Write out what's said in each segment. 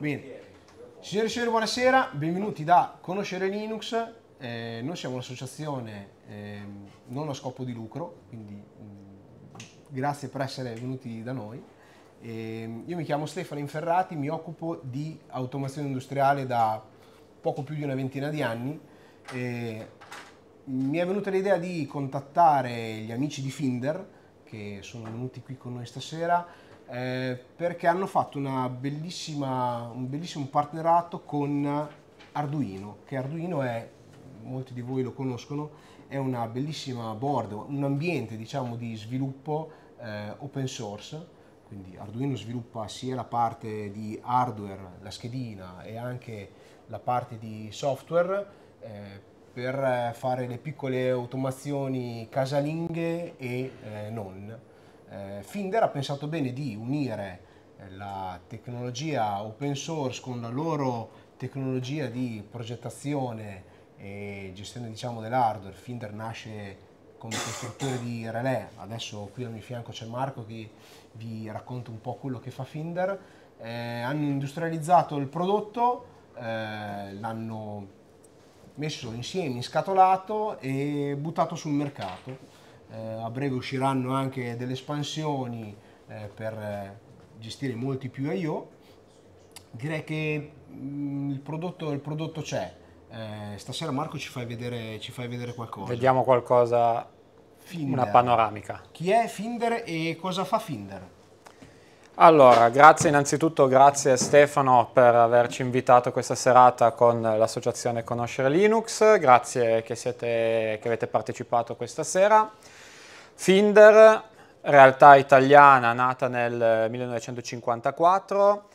Bene. Signore e signori, buonasera, benvenuti da Conoscere Linux. Eh, noi siamo un'associazione eh, non a scopo di lucro, quindi mh, grazie per essere venuti da noi. Eh, io mi chiamo Stefano Inferrati, mi occupo di automazione industriale da poco più di una ventina di anni. mi è venuta l'idea di contattare gli amici di Finder, che sono venuti qui con noi stasera, eh, perché hanno fatto un bellissimo partnerato con Arduino, che Arduino è, molti di voi lo conoscono, è una bellissima board, un ambiente diciamo, di sviluppo eh, open source, quindi Arduino sviluppa sia la parte di hardware, la schedina e anche la parte di software eh, per fare le piccole automazioni casalinghe e eh, non eh, Finder ha pensato bene di unire eh, la tecnologia open source con la loro tecnologia di progettazione e gestione diciamo, dell'hardware. Finder nasce come costruttore di relè, adesso qui al mio fianco c'è Marco che vi racconta un po' quello che fa Finder. Eh, hanno industrializzato il prodotto, eh, l'hanno messo insieme, inscatolato e buttato sul mercato a breve usciranno anche delle espansioni eh, per eh, gestire molti più I.O. Direi che mm, il, prodotto, il, prodotto, c'è. Eh, stasera Marco ci fai, vedere, ci fai vedere qualcosa. Vediamo qualcosa, Finder. una panoramica. Chi è Finder e cosa fa Finder? Allora, grazie innanzitutto, grazie Stefano per averci invitato a questa serata con l'associazione Conoscere Linux, grazie che, siete, che avete partecipato questa sera. Finder, realtà italiana nata nel 1954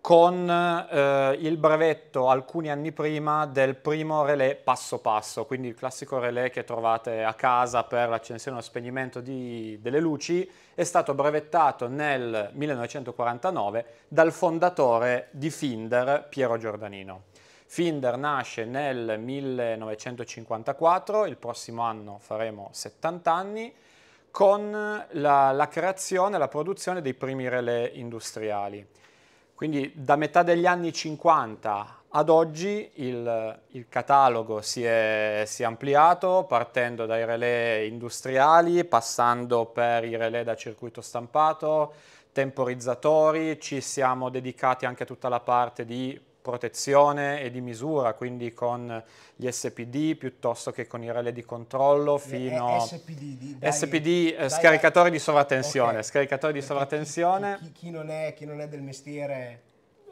con eh, il brevetto alcuni anni prima del primo relè passo passo, quindi il classico relè che trovate a casa per l'accensione lo spegnimento di, delle luci, è stato brevettato nel 1949 dal fondatore di Finder, Piero Giordanino. Finder nasce nel 1954, il prossimo anno faremo 70 anni, con la, la creazione e la produzione dei primi relè industriali. Quindi da metà degli anni 50 ad oggi il, il catalogo si è, si è, ampliato partendo dai relè industriali, passando per i relè da circuito stampato, temporizzatori, ci siamo dedicati anche a tutta la parte di protezione e di misura, quindi con gli SPD piuttosto che con i relè di controllo fino a SPD, dai, SPD eh, dai, scaricatori di sovratensione, okay. scaricatori di sovratensione. Chi, chi, chi, non è, chi, non è, del mestiere...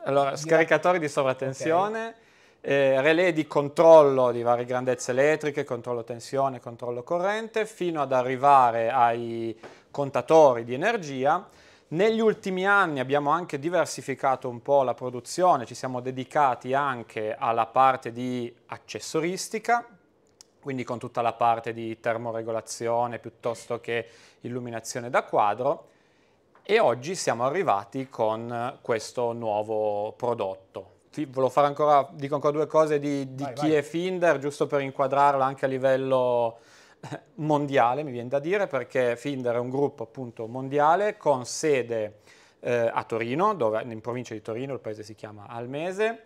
Allora, scaricatori di sovratensione, okay. eh, relè di controllo di varie grandezze elettriche, controllo tensione, controllo corrente, fino ad arrivare ai contatori di energia negli ultimi anni abbiamo anche diversificato un po' la produzione, ci siamo dedicati anche alla parte di accessoristica, quindi con tutta la parte di termoregolazione piuttosto che illuminazione da quadro e oggi siamo arrivati con questo nuovo prodotto. Volevo fare ancora, dico ancora due cose di, di vai, chi vai. è Finder, giusto per inquadrarla anche a livello mondiale, mi viene da dire, perché Finder è un gruppo appunto mondiale con sede eh, a Torino, dove, in provincia di Torino, il paese si chiama Almese,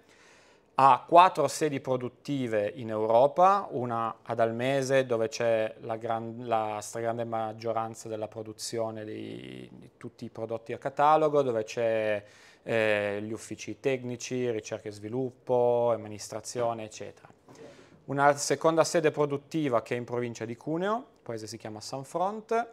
ha quattro sedi produttive in Europa, una ad Almese dove c'è la, gran, la stragrande maggioranza della produzione di, di, tutti i prodotti a catalogo, dove c'è eh, gli uffici tecnici, ricerca e sviluppo, amministrazione, eccetera una seconda sede produttiva che è in provincia di Cuneo, il paese si chiama Sanfront,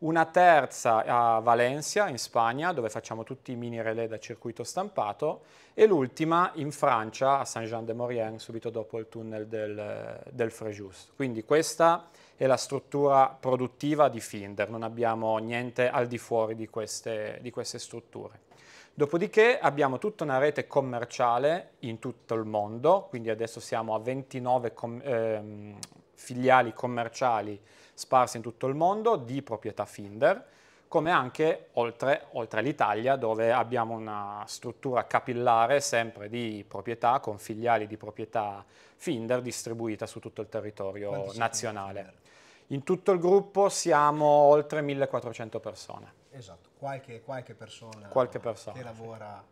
una terza a Valencia, in Spagna, dove facciamo tutti i mini relè da circuito stampato, e l'ultima in Francia, a Saint-Jean-de-Maurienne, subito dopo il tunnel del, del Frejus. Quindi questa è la struttura produttiva di Finder, non abbiamo niente al di fuori di queste, di queste strutture. Dopodiché abbiamo tutta una rete commerciale in tutto il mondo, quindi adesso siamo a 29 com ehm, filiali commerciali sparse in tutto il mondo di proprietà Finder, come anche oltre, oltre all'Italia dove abbiamo una struttura capillare sempre di proprietà con filiali di proprietà Finder distribuita su tutto il territorio nazionale. In tutto il gruppo siamo oltre 1400 persone. Esatto, qualche, qualche, persona, qualche persona che lavora,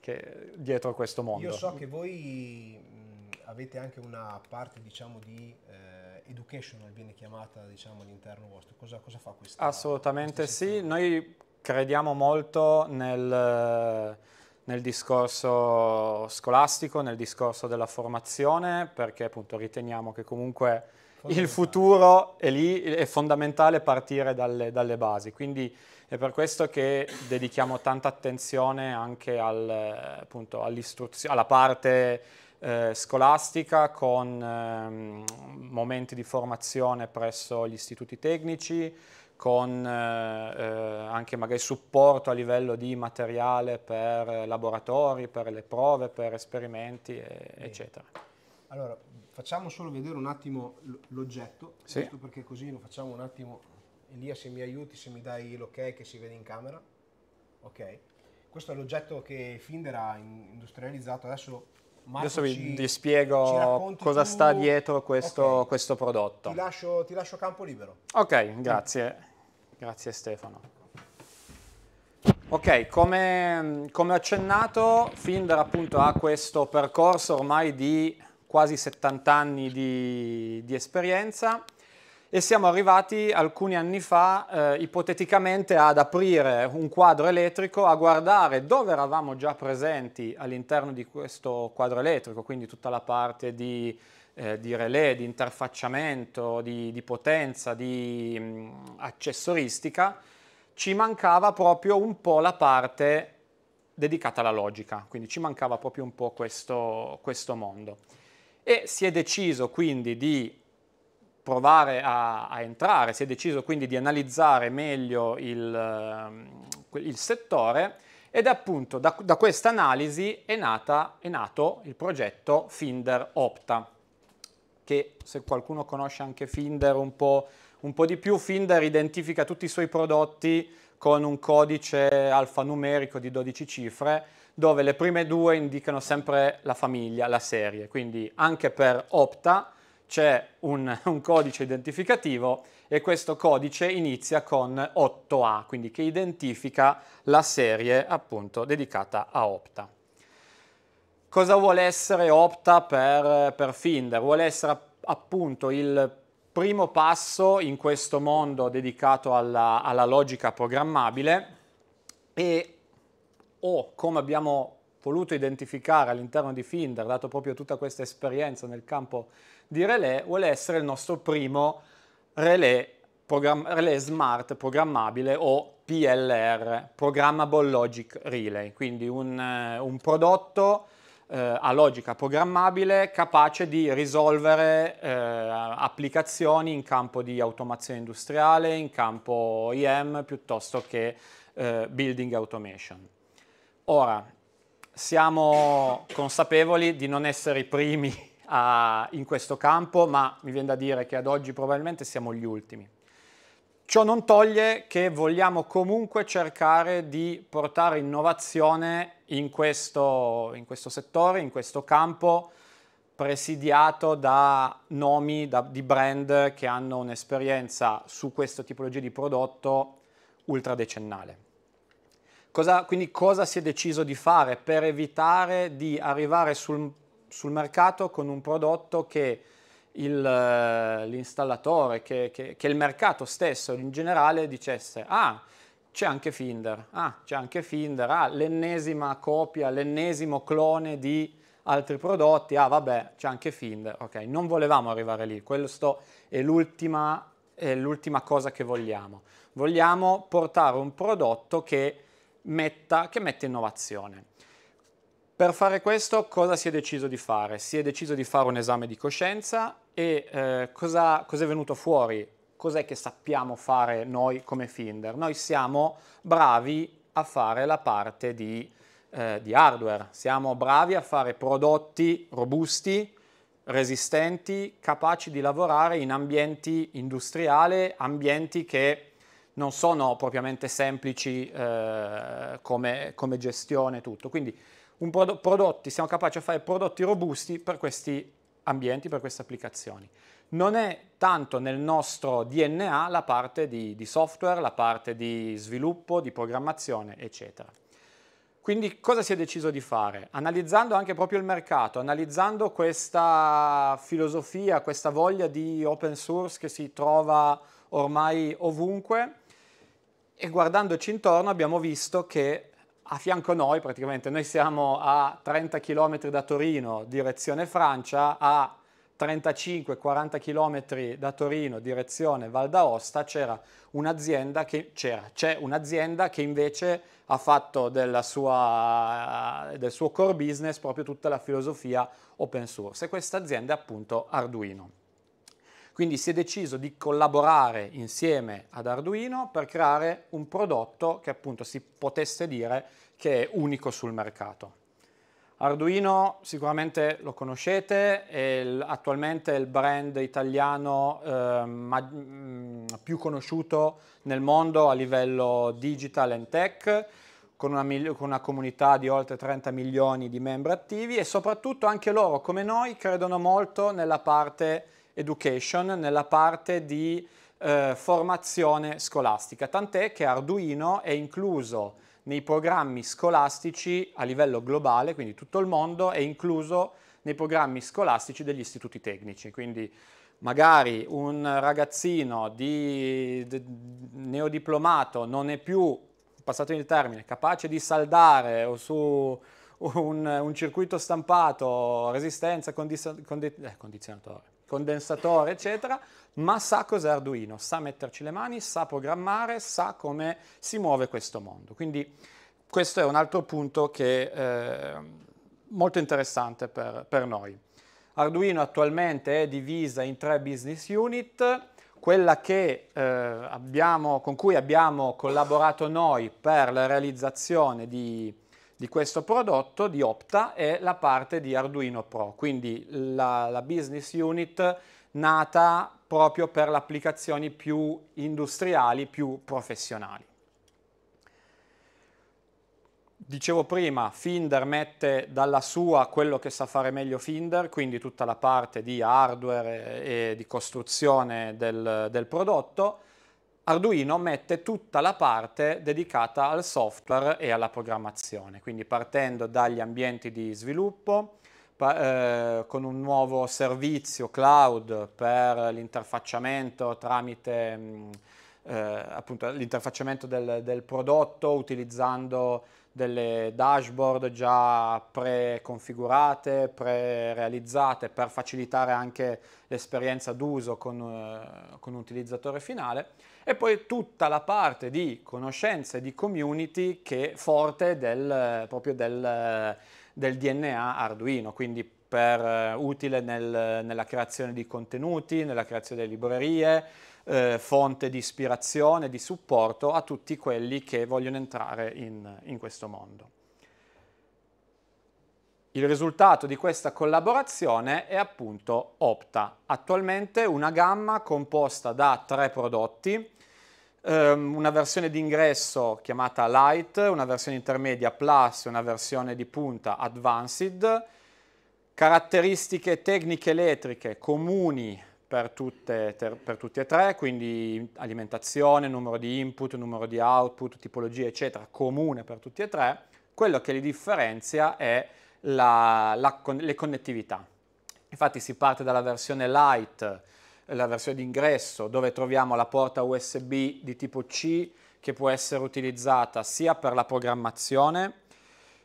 che, dietro questo mondo. Io so che voi mh, avete anche una parte diciamo di eh, educational, viene chiamata diciamo all'interno vostro. Cosa, cosa fa questa? Assolutamente questa sì, noi crediamo molto nel, nel discorso scolastico, nel discorso della formazione, perché appunto riteniamo che comunque il futuro è lì, è fondamentale partire dalle, dalle, basi, quindi è per questo che dedichiamo tanta attenzione anche al, appunto, alla parte eh, scolastica con eh, momenti di formazione presso gli istituti tecnici, con eh, eh, anche magari supporto a livello di materiale per laboratori, per le prove, per esperimenti, e, eccetera. Allora, facciamo solo vedere un attimo l'oggetto, sì. perché così lo facciamo un attimo. Elia, se mi aiuti, se mi dai l'ok che si vede in camera. Ok. Questo è l'oggetto che Finder ha industrializzato. Adesso Marco Adesso vi, ci, vi spiego cosa tu... sta dietro questo, okay. questo prodotto. Ti lascio, ti lascio, campo libero. Ok, grazie. Grazie Stefano. Ok, come, come accennato, Finder appunto ha questo percorso ormai di quasi 70 anni di, di esperienza e siamo arrivati alcuni anni fa eh, ipoteticamente ad aprire un quadro elettrico, a guardare dove eravamo già presenti all'interno di questo quadro elettrico, quindi tutta la parte di, eh, di relè, di interfacciamento, di, di potenza, di mh, mm, accessoristica, ci mancava proprio un po' la parte dedicata alla logica, quindi ci mancava proprio un po' questo, questo mondo. E si è deciso quindi di provare a, a, entrare, si è deciso quindi di analizzare meglio il, ehm, il settore ed appunto da, da questa analisi è, è nato il progetto Finder Opta, che se qualcuno conosce anche Finder un po', un po' di più, Finder identifica tutti i suoi prodotti con un codice alfanumerico di 12 cifre dove le prime due indicano sempre la famiglia, la serie, quindi anche per Opta c'è un, un, codice identificativo e questo codice inizia con 8A, quindi che identifica la serie appunto dedicata a Opta. Cosa vuole essere Opta per, per Finder? Vuole essere appunto il primo passo in questo mondo dedicato alla, alla logica programmabile e o come abbiamo voluto identificare all'interno di Finder, dato proprio tutta questa esperienza nel campo di relè, vuole essere il nostro primo relè, relè smart programmabile o PLR, Programmable Logic Relay, quindi un, uh, un prodotto uh, a logica programmabile capace di risolvere uh, applicazioni in campo di automazione industriale, in campo IM piuttosto che building automation. Ora, siamo consapevoli di non essere i primi a, in questo campo, ma mi viene da dire che ad oggi probabilmente siamo gli ultimi. Ciò non toglie che vogliamo comunque cercare di portare innovazione in questo, in questo settore, in questo campo, presidiato da nomi da, di brand che hanno un'esperienza su questa tipologia di prodotto ultradecennale. Cosa, quindi cosa si è deciso di fare per evitare di arrivare sul, sul mercato con un prodotto che il, l'installatore, che, che, che, il mercato stesso in generale dicesse ah, c'è anche Finder, ah, c'è anche Finder, ah, l'ennesima copia, l'ennesimo clone di altri prodotti, ah vabbè, c'è anche Finder, ok, non volevamo arrivare lì, questo è l'ultima, è l'ultima cosa che vogliamo. Vogliamo portare un prodotto che metta, che mette innovazione. Per fare questo cosa si è deciso di fare? Si è deciso di fare un esame di coscienza e eh, cosa, cosa è venuto fuori? Cos'è che sappiamo fare noi come Finder? Noi siamo bravi a fare la parte di, eh, di hardware, siamo bravi a fare prodotti robusti, resistenti, capaci di lavorare in ambienti industriali, ambienti che non sono propriamente semplici eh, come, come, gestione tutto. Quindi pro- prodotti, siamo capaci di fare prodotti robusti per questi ambienti, per queste applicazioni. Non è tanto nel nostro DNA la parte di, di software, la parte di sviluppo, di programmazione, eccetera. Quindi cosa si è deciso di fare? Analizzando anche proprio il mercato, analizzando questa filosofia, questa voglia di open source che si trova ormai ovunque e guardandoci intorno abbiamo visto che a fianco noi, praticamente noi siamo a 30 km da Torino, direzione Francia, a 35-40 km da Torino, direzione Val d'Aosta, c'era un'azienda che, c'era, c'è un'azienda che invece ha fatto sua, del suo core business proprio tutta la filosofia open source e questa azienda è appunto Arduino. Quindi si è deciso di collaborare insieme ad Arduino per creare un prodotto che appunto si potesse dire che è unico sul mercato. Arduino sicuramente lo conoscete, è attualmente il brand italiano eh, ma, mh, più conosciuto nel mondo a livello digital and tech, con una, con una, comunità di oltre 30 milioni di membri attivi e soprattutto anche loro, come noi, credono molto nella parte education, nella parte di eh, formazione scolastica, tant'è che Arduino è incluso nei programmi scolastici a livello globale, quindi tutto il mondo, è incluso nei programmi scolastici degli istituti tecnici. Quindi magari un ragazzino di, di neodiplomato non è più, passato il termine, capace di saldare o su un, un circuito stampato, resistenza, condizio, condi, eh, condizionatore, condensatore, eccetera, ma sa cos'è Arduino, sa metterci le mani, sa programmare, sa come si muove questo mondo. Quindi questo è un altro punto che è eh, molto interessante per, per noi. Arduino attualmente è divisa in tre business unit, quella che, eh, abbiamo, con cui abbiamo collaborato noi per la realizzazione di, di, questo prodotto, di Opta, è la parte di Arduino Pro, quindi la, la business unit nata proprio per le applicazioni più industriali, più professionali. Dicevo prima, Finder mette dalla sua quello che sa fare meglio Finder, quindi tutta la parte di hardware e di costruzione del, del prodotto. Arduino mette tutta la parte dedicata al software e alla programmazione, quindi partendo dagli ambienti di sviluppo, eh, con un nuovo servizio cloud per l'interfacciamento tramite mh, eh, appunto l'interfacciamento del, del, prodotto utilizzando delle dashboard già preconfigurate, pre-realizzate per facilitare anche l'esperienza d'uso con, eh, con un utilizzatore finale e poi tutta la parte di conoscenze di community che è forte del, proprio del del DNA Arduino, quindi per, uh, utile nel, nella creazione di contenuti, nella creazione delle librerie, eh, fonte di ispirazione, di supporto a tutti quelli che vogliono entrare in, in questo mondo. Il risultato di questa collaborazione è appunto Opta, attualmente una gamma composta da tre prodotti, um, una versione d'ingresso chiamata Lite, una versione intermedia Plus e una versione di punta Advanced, caratteristiche tecniche elettriche comuni per, tutte, ter, per tutti e tre, quindi alimentazione, numero di input, numero di output, tipologia, eccetera, comune per tutti e tre. Quello che li differenzia è la, la, le connettività. Infatti si parte dalla versione Lite, la versione d'ingresso dove troviamo la porta USB di tipo C che può essere utilizzata sia per la programmazione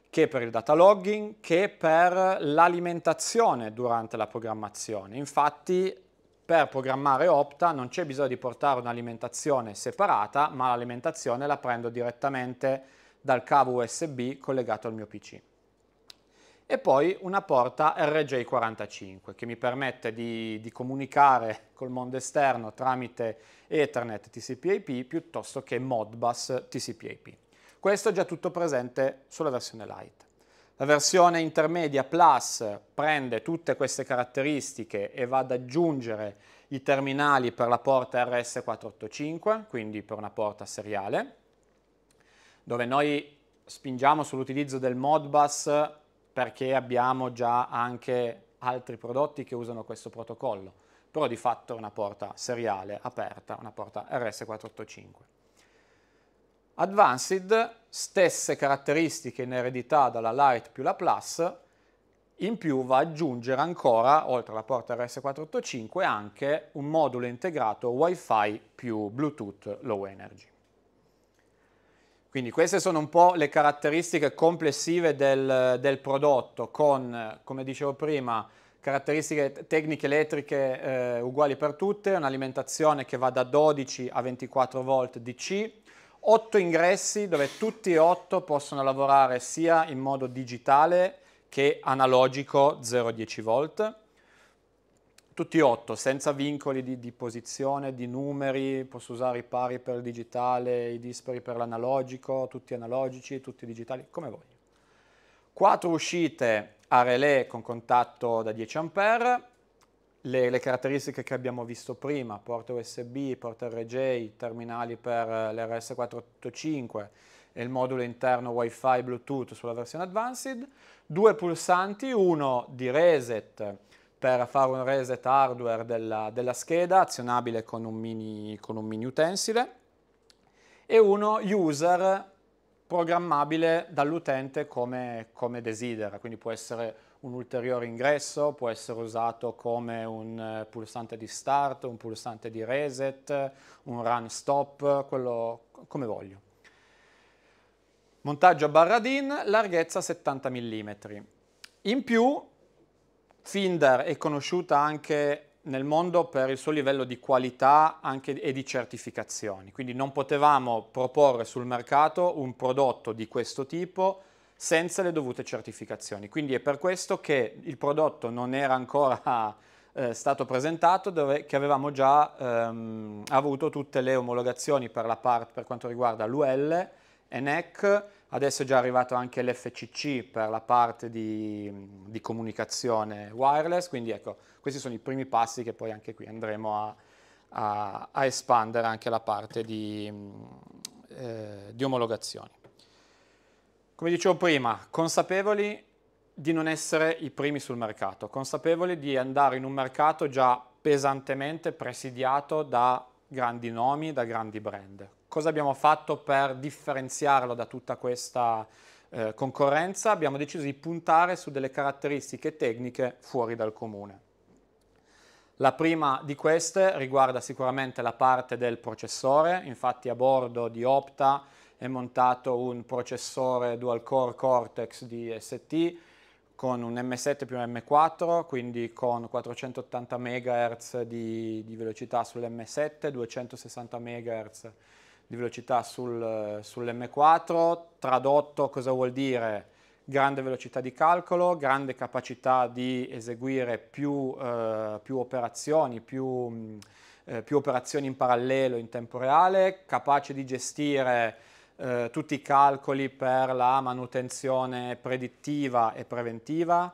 che per il data logging che per l'alimentazione durante la programmazione. Infatti per programmare Opta non c'è bisogno di portare un'alimentazione separata, ma l'alimentazione la prendo direttamente dal cavo USB collegato al mio PC e poi una porta RJ45 che mi permette di, di comunicare col mondo esterno tramite Ethernet TCP/IP piuttosto che Modbus TCP/IP. Questo è già tutto presente sulla versione Lite. La versione intermedia Plus prende tutte queste caratteristiche e va ad aggiungere i terminali per la porta RS485, quindi per una porta seriale, dove noi spingiamo sull'utilizzo del Modbus perché abbiamo già anche altri prodotti che usano questo protocollo, però di fatto è una porta seriale aperta, una porta RS485. Advanced, stesse caratteristiche in eredità dalla Lite più la Plus, in più va ad aggiungere ancora, oltre alla porta RS485, anche un modulo integrato Wi-Fi più Bluetooth Low Energy. Quindi queste sono un po' le caratteristiche complessive del, del prodotto con, come dicevo prima, caratteristiche tecniche elettriche eh, uguali per tutte, un'alimentazione che va da 12 a 24 volt DC, 8 ingressi dove tutti e 8 possono lavorare sia in modo digitale che analogico 0-10 volt, tutti otto, senza vincoli di, di, posizione, di numeri, posso usare i pari per il digitale, i dispari per l'analogico, tutti analogici, tutti digitali, come voglio. Quattro uscite a relè con contatto da 10 A, le, le, caratteristiche che abbiamo visto prima, porta USB, porta RJ, terminali per l'RS485 e il modulo interno Wi-Fi Bluetooth sulla versione Advanced, due pulsanti, uno di reset per fare un reset hardware della, della scheda, azionabile con un, mini, con un mini utensile, e uno user programmabile dall'utente come, come, desidera, quindi può essere un ulteriore ingresso, può essere usato come un pulsante di start, un pulsante di reset, un run stop, quello come voglio. Montaggio a barra DIN, larghezza 70 mm. In più Finder è conosciuta anche nel mondo per il suo livello di qualità e di certificazioni, quindi non potevamo proporre sul mercato un prodotto di questo tipo senza le dovute certificazioni. Quindi è per questo che il prodotto non era ancora eh, stato presentato, dove, che avevamo già ehm, avuto tutte le omologazioni per, la parte, per quanto riguarda l'UL, ENEC, Adesso è già arrivato anche l'FCC per la parte di, di, comunicazione wireless, quindi ecco, questi sono i primi passi che poi anche qui andremo a, a, a espandere anche la parte di, eh, di omologazioni. Come dicevo prima, consapevoli di non essere i primi sul mercato, consapevoli di andare in un mercato già pesantemente presidiato da grandi nomi, da grandi brand cosa abbiamo fatto per differenziarlo da tutta questa eh, concorrenza? Abbiamo deciso di puntare su delle caratteristiche tecniche fuori dal comune. La prima di queste riguarda sicuramente la parte del processore, infatti a bordo di Opta è montato un processore dual core Cortex di ST con un M7 più un M4, quindi con 480 MHz di, di velocità sull'M7, 260 MHz di velocità sul, sull'M4, tradotto cosa vuol dire? Grande velocità di calcolo, grande capacità di eseguire più, eh, più operazioni, più, eh, più, operazioni in parallelo in tempo reale, capace di gestire eh, tutti i calcoli per la manutenzione predittiva e preventiva,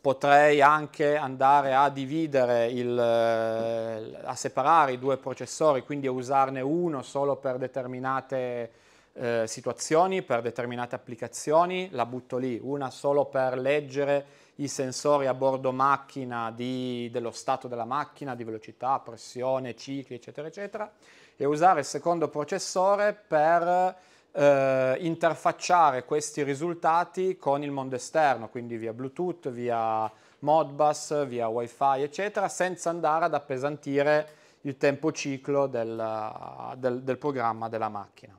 potrei anche andare a dividere, il, eh, a separare i due processori, quindi a usarne uno solo per determinate eh, situazioni, per determinate applicazioni, la butto lì, una solo per leggere i sensori a bordo macchina di, dello stato della macchina, di velocità, pressione, cicli, eccetera, eccetera, e usare il secondo processore per eh, interfacciare questi risultati con il mondo esterno, quindi via Bluetooth, via Modbus, via Wi-Fi, eccetera, senza andare ad appesantire il tempo ciclo del, del, del programma della macchina.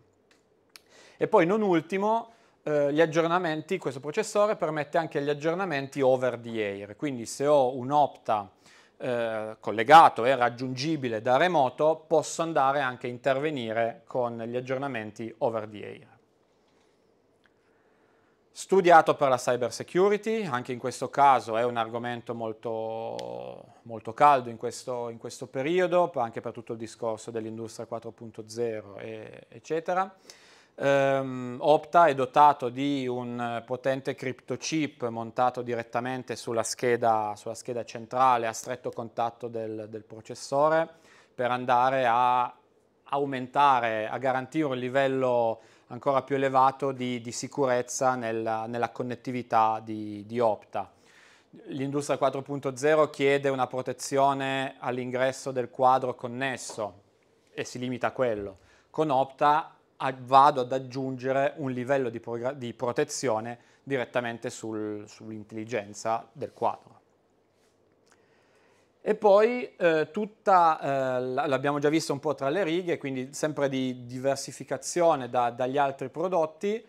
E poi non ultimo, eh, gli aggiornamenti, questo processore permette anche gli aggiornamenti over the air, quindi se ho un Opta eh, collegato e raggiungibile da remoto, posso andare anche a intervenire con gli aggiornamenti over the air. Studiato per la cyber security, anche in questo caso è un argomento molto, molto caldo in questo, in questo, periodo, anche per tutto il discorso dell'industria 4.0, eccetera. Um, Opta è dotato di un potente crypto chip montato direttamente sulla scheda, sulla scheda centrale a stretto contatto del, del, processore per andare a aumentare, a garantire un livello ancora più elevato di, di sicurezza nella, nella connettività di, di Opta. L'industria 4.0 chiede una protezione all'ingresso del quadro connesso e si limita a quello. Con Opta vado ad aggiungere un livello di, di protezione direttamente sul, sull'intelligenza del quadro. E poi eh, tutta, eh, l'abbiamo già visto un po' tra le righe, quindi sempre di diversificazione da, dagli altri prodotti,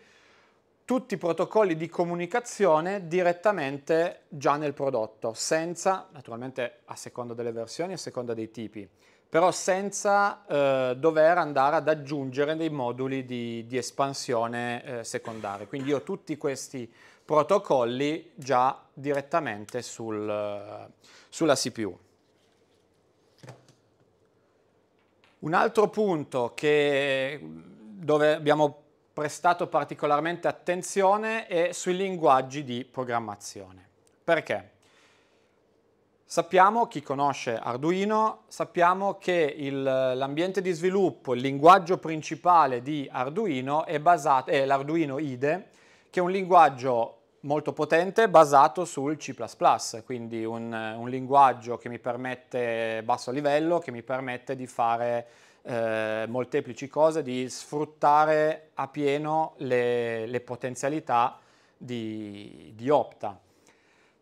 tutti i protocolli di comunicazione direttamente già nel prodotto, senza, naturalmente a seconda delle versioni, a seconda dei tipi, però senza eh, dover andare ad aggiungere dei moduli di, di espansione eh, secondari. Quindi io ho tutti questi protocolli già direttamente sul, sulla CPU. Un altro punto che, dove abbiamo prestato particolarmente attenzione è sui linguaggi di programmazione. Perché? Sappiamo, chi conosce Arduino, sappiamo che l'ambiente di sviluppo, il linguaggio principale di Arduino è, è l'Arduino IDE, che è un linguaggio molto potente basato sul C++, quindi un, un linguaggio che mi permette basso livello, che mi permette di fare eh, molteplici cose, di sfruttare a pieno le, le potenzialità di, di Opta.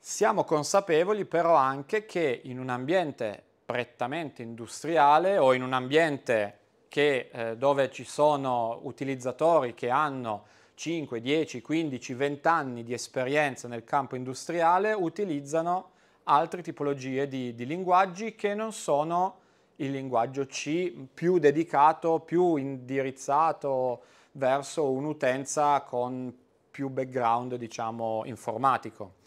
Siamo consapevoli però anche che in un ambiente prettamente industriale o in un ambiente che, eh, dove ci sono utilizzatori che hanno 5, 10, 15, 20 anni di esperienza nel campo industriale utilizzano altre tipologie di, di linguaggi che non sono il linguaggio C più dedicato, più indirizzato verso un'utenza con più background, diciamo, informatico.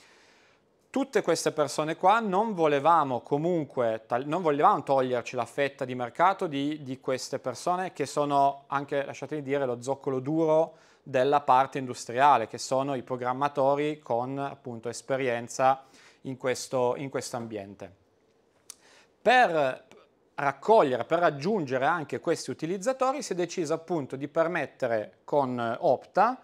Tutte queste persone qua non volevamo comunque, non volevamo toglierci la fetta di mercato di, di queste persone che sono anche, lasciatemi dire, lo zoccolo duro della parte industriale, che sono i programmatori con appunto esperienza in questo, in questo ambiente. Per raccogliere, per raggiungere anche questi utilizzatori, si è deciso appunto di permettere con Opta,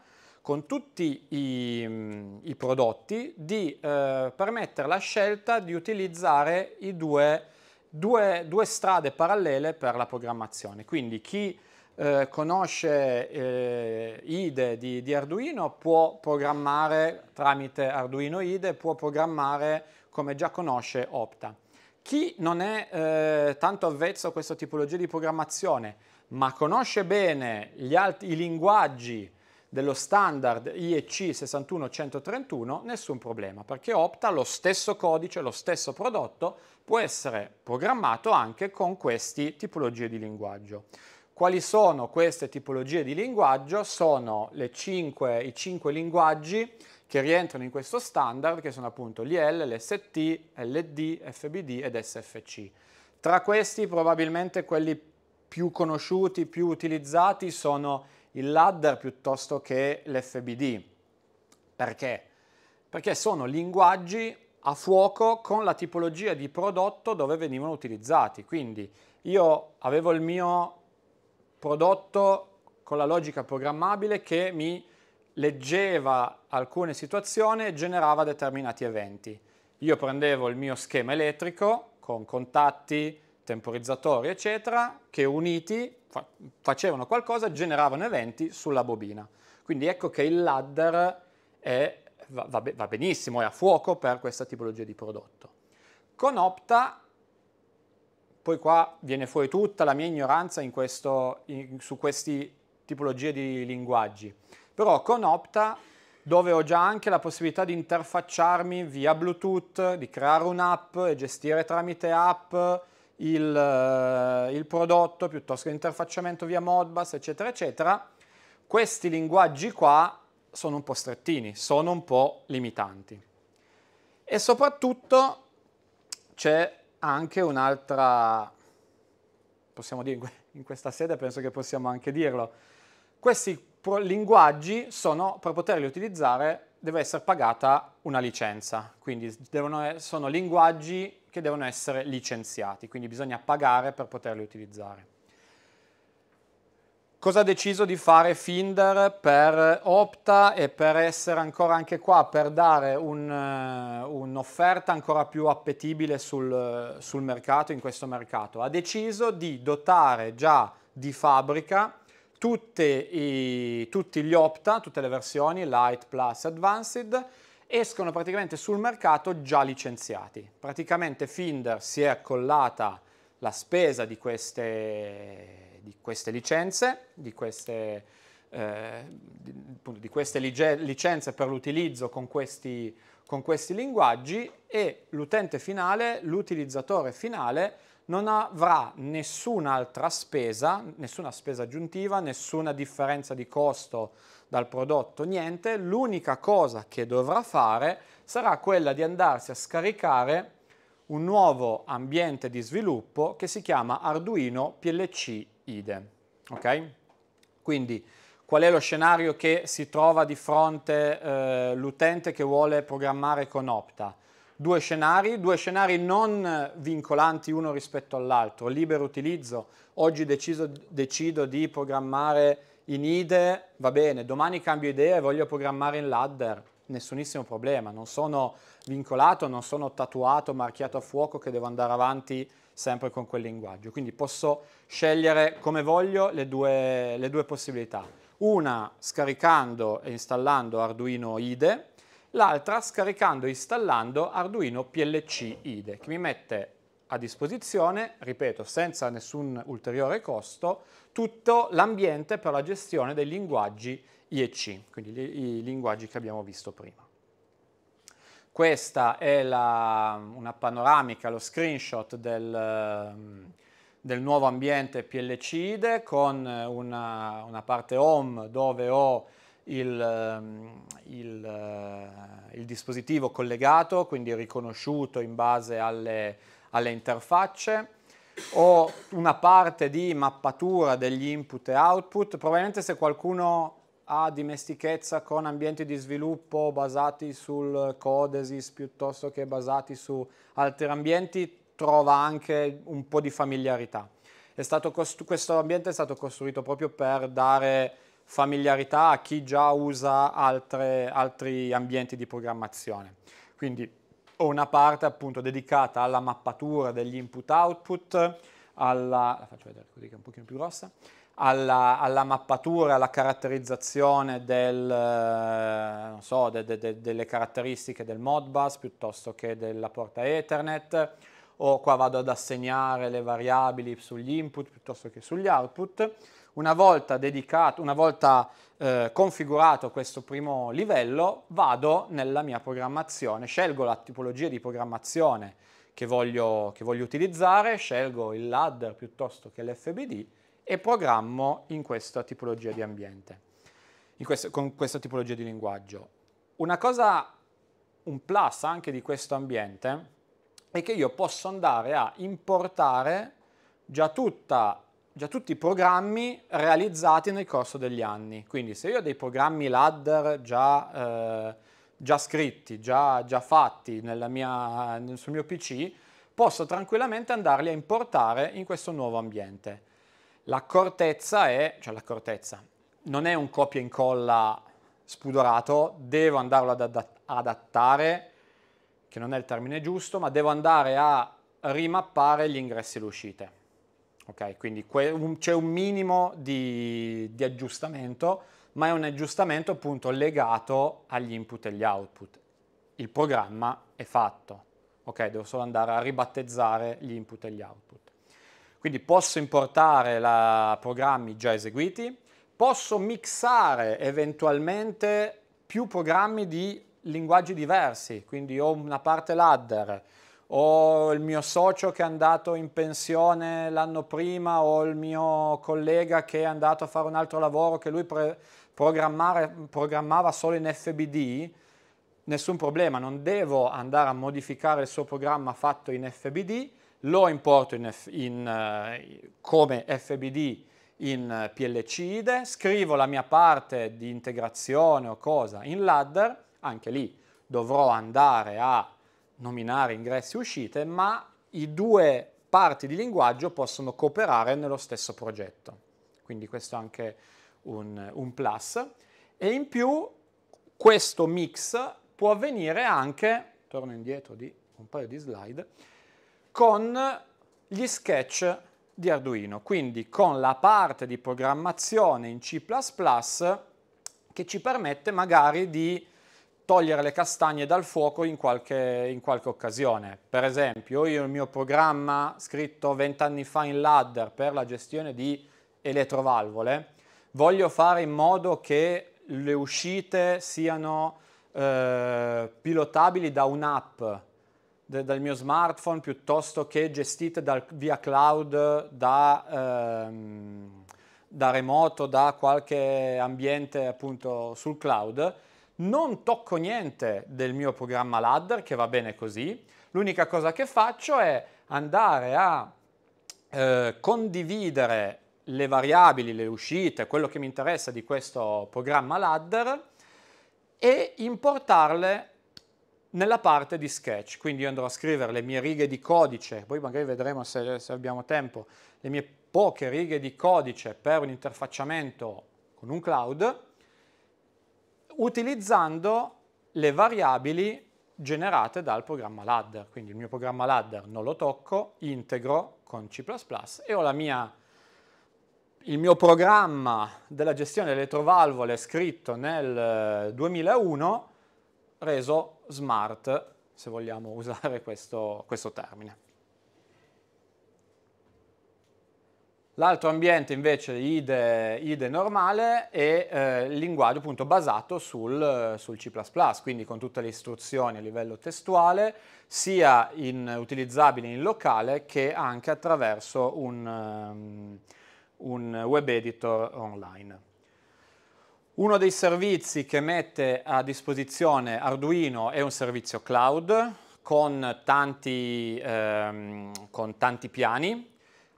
con tutti i, i prodotti, di eh, permettere la scelta di utilizzare due, due, due, strade parallele per la programmazione. Quindi chi eh, conosce eh, IDE di, di Arduino può programmare tramite Arduino IDE, può programmare come già conosce Opta. Chi non è eh, tanto avvezzo a questa tipologia di programmazione, ma conosce bene altri, i linguaggi dello standard IEC 61131, nessun problema, perché Opta lo stesso codice, lo stesso prodotto può essere programmato anche con queste tipologie di linguaggio. Quali sono queste tipologie di linguaggio? Sono cinque, i cinque linguaggi che rientrano in questo standard, che sono appunto l'IL, l'ST, LD, FBD ed SFC. Tra questi probabilmente quelli più conosciuti, più utilizzati sono il ladder piuttosto che l'FBD. Perché? Perché sono linguaggi a fuoco con la tipologia di prodotto dove venivano utilizzati. Quindi io avevo il mio prodotto con la logica programmabile che mi leggeva alcune situazioni e generava determinati eventi. Io prendevo il mio schema elettrico con contatti, temporizzatori, eccetera, che uniti fa- facevano qualcosa, generavano eventi sulla bobina. Quindi ecco che il ladder è, va, va, benissimo, è a fuoco per questa tipologia di prodotto. Con Opta, poi qua viene fuori tutta la mia ignoranza in questo, in, su queste tipologie di linguaggi. Però con Opta, dove ho già anche la possibilità di interfacciarmi via Bluetooth, di creare un'app e gestire tramite app il, uh, il prodotto piuttosto che l'interfacciamento via Modbus, eccetera, eccetera, questi linguaggi qua sono un po' strettini, sono un po' limitanti. E soprattutto c'è anche un'altra, possiamo dire in questa sede, penso che possiamo anche dirlo, questi linguaggi sono, per poterli utilizzare, deve essere pagata una licenza, quindi devono, sono linguaggi che devono essere licenziati, quindi bisogna pagare per poterli utilizzare. Cosa ha deciso di fare Finder per Opta e per essere ancora anche qua, per dare un, un'offerta ancora più appetibile sul, sul mercato, in questo mercato? Ha deciso di dotare già di fabbrica i, tutti gli Opta, tutte le versioni, Light, Plus, Advanced, escono praticamente sul mercato già licenziati. Praticamente Finder si è accollata la spesa di queste, di queste licenze, di queste, eh, di, di queste licenze per l'utilizzo con questi, con questi linguaggi e l'utente finale, l'utilizzatore finale, non avrà nessun'altra spesa, nessuna spesa aggiuntiva, nessuna differenza di costo dal prodotto, niente. L'unica cosa che dovrà fare sarà quella di andarsi a scaricare un nuovo ambiente di sviluppo che si chiama Arduino PLC IDE. Ok? Quindi qual è lo scenario che si trova di fronte eh, l'utente che vuole programmare con Opta? Due scenari, due scenari non vincolanti uno rispetto all'altro, libero utilizzo, oggi deciso, decido di programmare in IDE, va bene, domani cambio idea e voglio programmare in ladder, nessunissimo problema, non sono vincolato, non sono tatuato, marchiato a fuoco che devo andare avanti sempre con quel linguaggio, quindi posso scegliere come voglio le due, le due possibilità, una scaricando e installando Arduino IDE, l'altra scaricando e installando Arduino PLC IDE, che mi mette a disposizione, ripeto, senza nessun ulteriore costo, tutto l'ambiente per la gestione dei linguaggi IEC, quindi i, linguaggi che abbiamo visto prima. Questa è la, una panoramica, lo screenshot del, del nuovo ambiente PLC IDE con una, una parte home dove ho il, ehm, il, eh, il, dispositivo collegato, quindi riconosciuto in base alle, alle interfacce, o una parte di mappatura degli input e output. Probabilmente se qualcuno ha dimestichezza con ambienti di sviluppo basati sul Codesis piuttosto che basati su altri ambienti, trova anche un po' di familiarità. questo ambiente è stato costruito proprio per dare familiarità a chi già usa altre, altri ambienti di programmazione. Quindi ho una parte appunto dedicata alla mappatura degli input-output, alla, alla, alla mappatura, alla caratterizzazione del, so, de, de, de, delle caratteristiche del Modbus piuttosto che della porta Ethernet, o qua vado ad assegnare le variabili sugli input piuttosto che sugli output una volta dedicato, una volta eh, configurato questo primo livello, vado nella mia programmazione, scelgo la tipologia di programmazione che voglio, che voglio utilizzare, scelgo il ladder piuttosto che l'FBD e programmo in questa tipologia di ambiente, questo, con questa tipologia di linguaggio. Una cosa, un plus anche di questo ambiente, è che io posso andare a importare già tutta già tutti i programmi realizzati nel corso degli anni. Quindi se io ho dei programmi ladder già, eh, già scritti, già, già fatti mia, sul mio PC, posso tranquillamente andarli a importare in questo nuovo ambiente. L'accortezza è, cioè l'accortezza, non è un copia e incolla spudorato, devo andarlo ad adattare, che non è il termine giusto, ma devo andare a rimappare gli ingressi e le uscite. Okay? Quindi c'è un minimo di, di, aggiustamento, ma è un aggiustamento appunto legato agli input e agli output. Il programma è fatto, okay? devo solo andare a ribattezzare gli input e gli output. Quindi posso importare la, programmi già eseguiti, posso mixare eventualmente più programmi di linguaggi diversi, quindi ho una parte ladder, o il mio socio che è andato in pensione l'anno prima o il mio collega che è andato a fare un altro lavoro che lui programmava solo in FBD, nessun problema, non devo andare a modificare il suo programma fatto in FBD, lo importo in F, in, uh, come FBD in PLC IDE, scrivo la mia parte di integrazione o cosa in ladder, anche lì dovrò andare a nominare ingressi e uscite, ma i due parti di linguaggio possono cooperare nello stesso progetto. Quindi questo è anche un, un plus. E in più questo mix può avvenire anche, torno indietro di un paio di slide, con gli sketch di Arduino, quindi con la parte di programmazione in C++ che ci permette magari di togliere le castagne dal fuoco in qualche, in qualche occasione. Per esempio, io il mio programma scritto vent'anni fa in ladder per la gestione di elettrovalvole, voglio fare in modo che le uscite siano eh, pilotabili da un'app de, dal mio smartphone piuttosto che gestite dal, via cloud da, ehm, da remoto, da qualche ambiente appunto sul cloud non tocco niente del mio programma ladder che va bene così, l'unica cosa che faccio è andare a eh, condividere le variabili, le uscite, quello che mi interessa di questo programma ladder e importarle nella parte di sketch. Quindi io andrò a scrivere le mie righe di codice, poi magari vedremo se, se abbiamo tempo, le mie poche righe di codice per un interfacciamento con un cloud utilizzando le variabili generate dal programma ladder. Quindi il mio programma ladder non lo tocco, integro con C++ e ho mia, il mio programma della gestione delle elettrovalvole scritto nel 2001 reso smart, se vogliamo usare questo, questo termine. L'altro ambiente invece IDE, IDE normale è eh, il linguaggio appunto basato sul, sul, C++, quindi con tutte le istruzioni a livello testuale, sia in, utilizzabili in locale che anche attraverso un, um, un web editor online. Uno dei servizi che mette a disposizione Arduino è un servizio cloud con tanti, ehm, con tanti piani,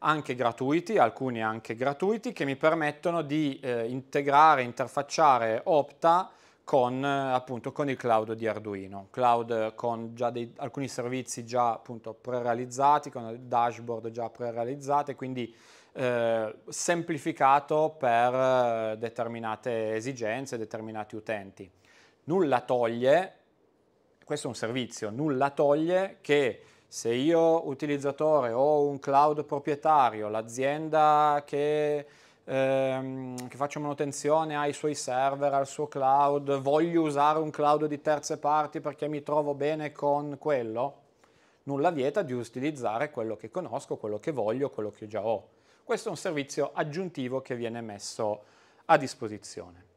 anche gratuiti, alcuni anche gratuiti, che mi permettono di eh, integrare, interfacciare Opta con, eh, appunto, con il cloud di Arduino, cloud con già dei, alcuni servizi già appunto pre-realizzati, con dashboard già pre-realizzate, quindi eh, semplificato per eh, determinate esigenze, determinati utenti. Nulla toglie, questo è un servizio, nulla toglie che se io utilizzatore ho un cloud proprietario, l'azienda che, ehm, che faccio manutenzione ha i suoi server, al suo cloud, voglio usare un cloud di terze parti perché mi trovo bene con quello, nulla vieta di utilizzare quello che conosco, quello che voglio, quello che già ho. Questo è un servizio aggiuntivo che viene messo a disposizione.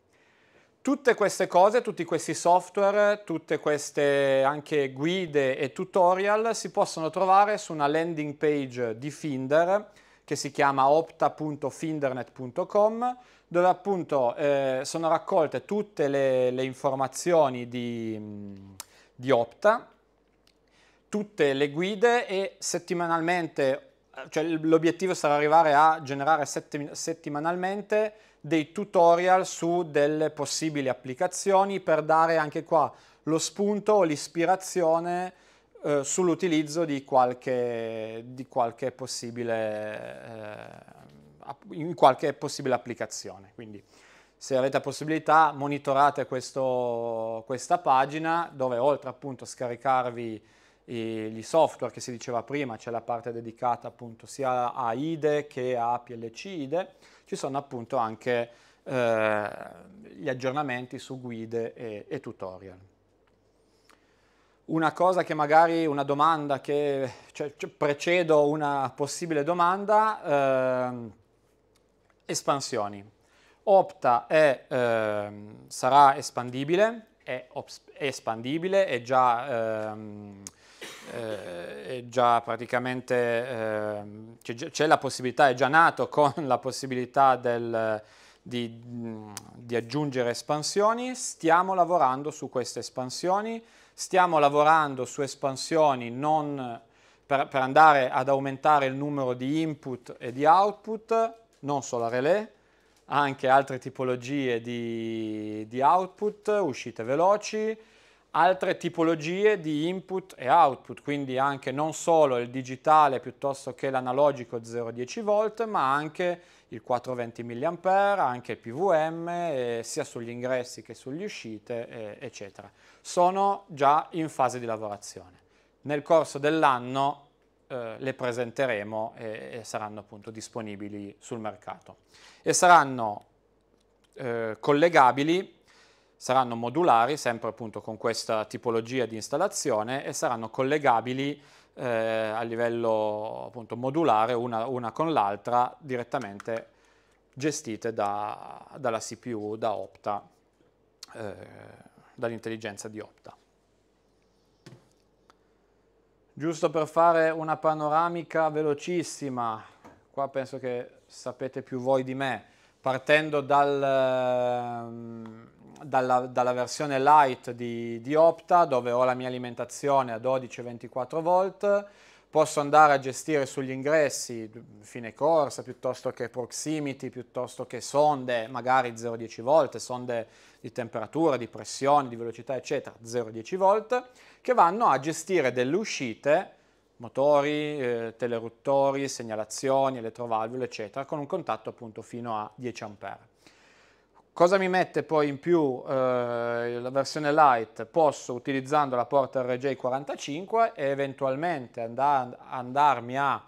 Tutte queste cose, tutti questi software, tutte queste anche guide e tutorial si possono trovare su una landing page di Finder che si chiama opta.findernet.com dove appunto eh, sono raccolte tutte le, le informazioni di, di, Opta, tutte le guide e settimanalmente, cioè l'obiettivo sarà arrivare a generare settimanalmente dei tutorial su delle possibili applicazioni per dare anche qua lo spunto o l'ispirazione eh, sull'utilizzo di qualche, di qualche possibile, eh, in qualche possibile applicazione. Quindi se avete possibilità monitorate questo, questa pagina dove oltre appunto a scaricarvi i software che si diceva prima, c'è la parte dedicata appunto sia a IDE che a PLC IDE, ci sono appunto anche eh, gli aggiornamenti su guide e, e, tutorial. Una cosa che magari, una domanda che cioè, precedo una possibile domanda, eh, espansioni. Opta è, eh, sarà espandibile, è, espandibile, è già ehm, eh, è già praticamente, eh, c'è, la possibilità, è già nato con la possibilità del, di, di, aggiungere espansioni, stiamo lavorando su queste espansioni, stiamo lavorando su espansioni non per, per andare ad aumentare il numero di input e di output, non solo a relè, anche altre tipologie di, di output, uscite veloci, altre tipologie di input e output, quindi anche non solo il digitale piuttosto che l'analogico 0,10 volt, ma anche il 420 mA, anche il PVM, eh, sia sugli ingressi che sugli uscite, eh, eccetera. Sono già in fase di lavorazione. Nel corso dell'anno eh, le presenteremo e, e, saranno appunto disponibili sul mercato. E saranno eh, collegabili, saranno modulari, sempre appunto con questa tipologia di installazione e saranno collegabili eh, a livello appunto modulare una, una con l'altra direttamente gestite da, dalla CPU, da Opta, eh, dall'intelligenza di Opta. Giusto per fare una panoramica velocissima, qua penso che sapete più voi di me, partendo dal, ehm, dalla, dalla, versione light di, di, Opta, dove ho la mia alimentazione a 12-24 volt, posso andare a gestire sugli ingressi fine corsa piuttosto che proximity, piuttosto che sonde, magari 0-10 volt, sonde di temperatura, di pressione, di velocità, eccetera, 0-10 volt, che vanno a gestire delle uscite, motori, eh, teleruttori, segnalazioni, elettrovalvole, eccetera, con un contatto appunto fino a 10 A. Cosa mi mette poi in più eh, la versione light? Posso, utilizzando la porta RJ45, eventualmente andar, andarmi a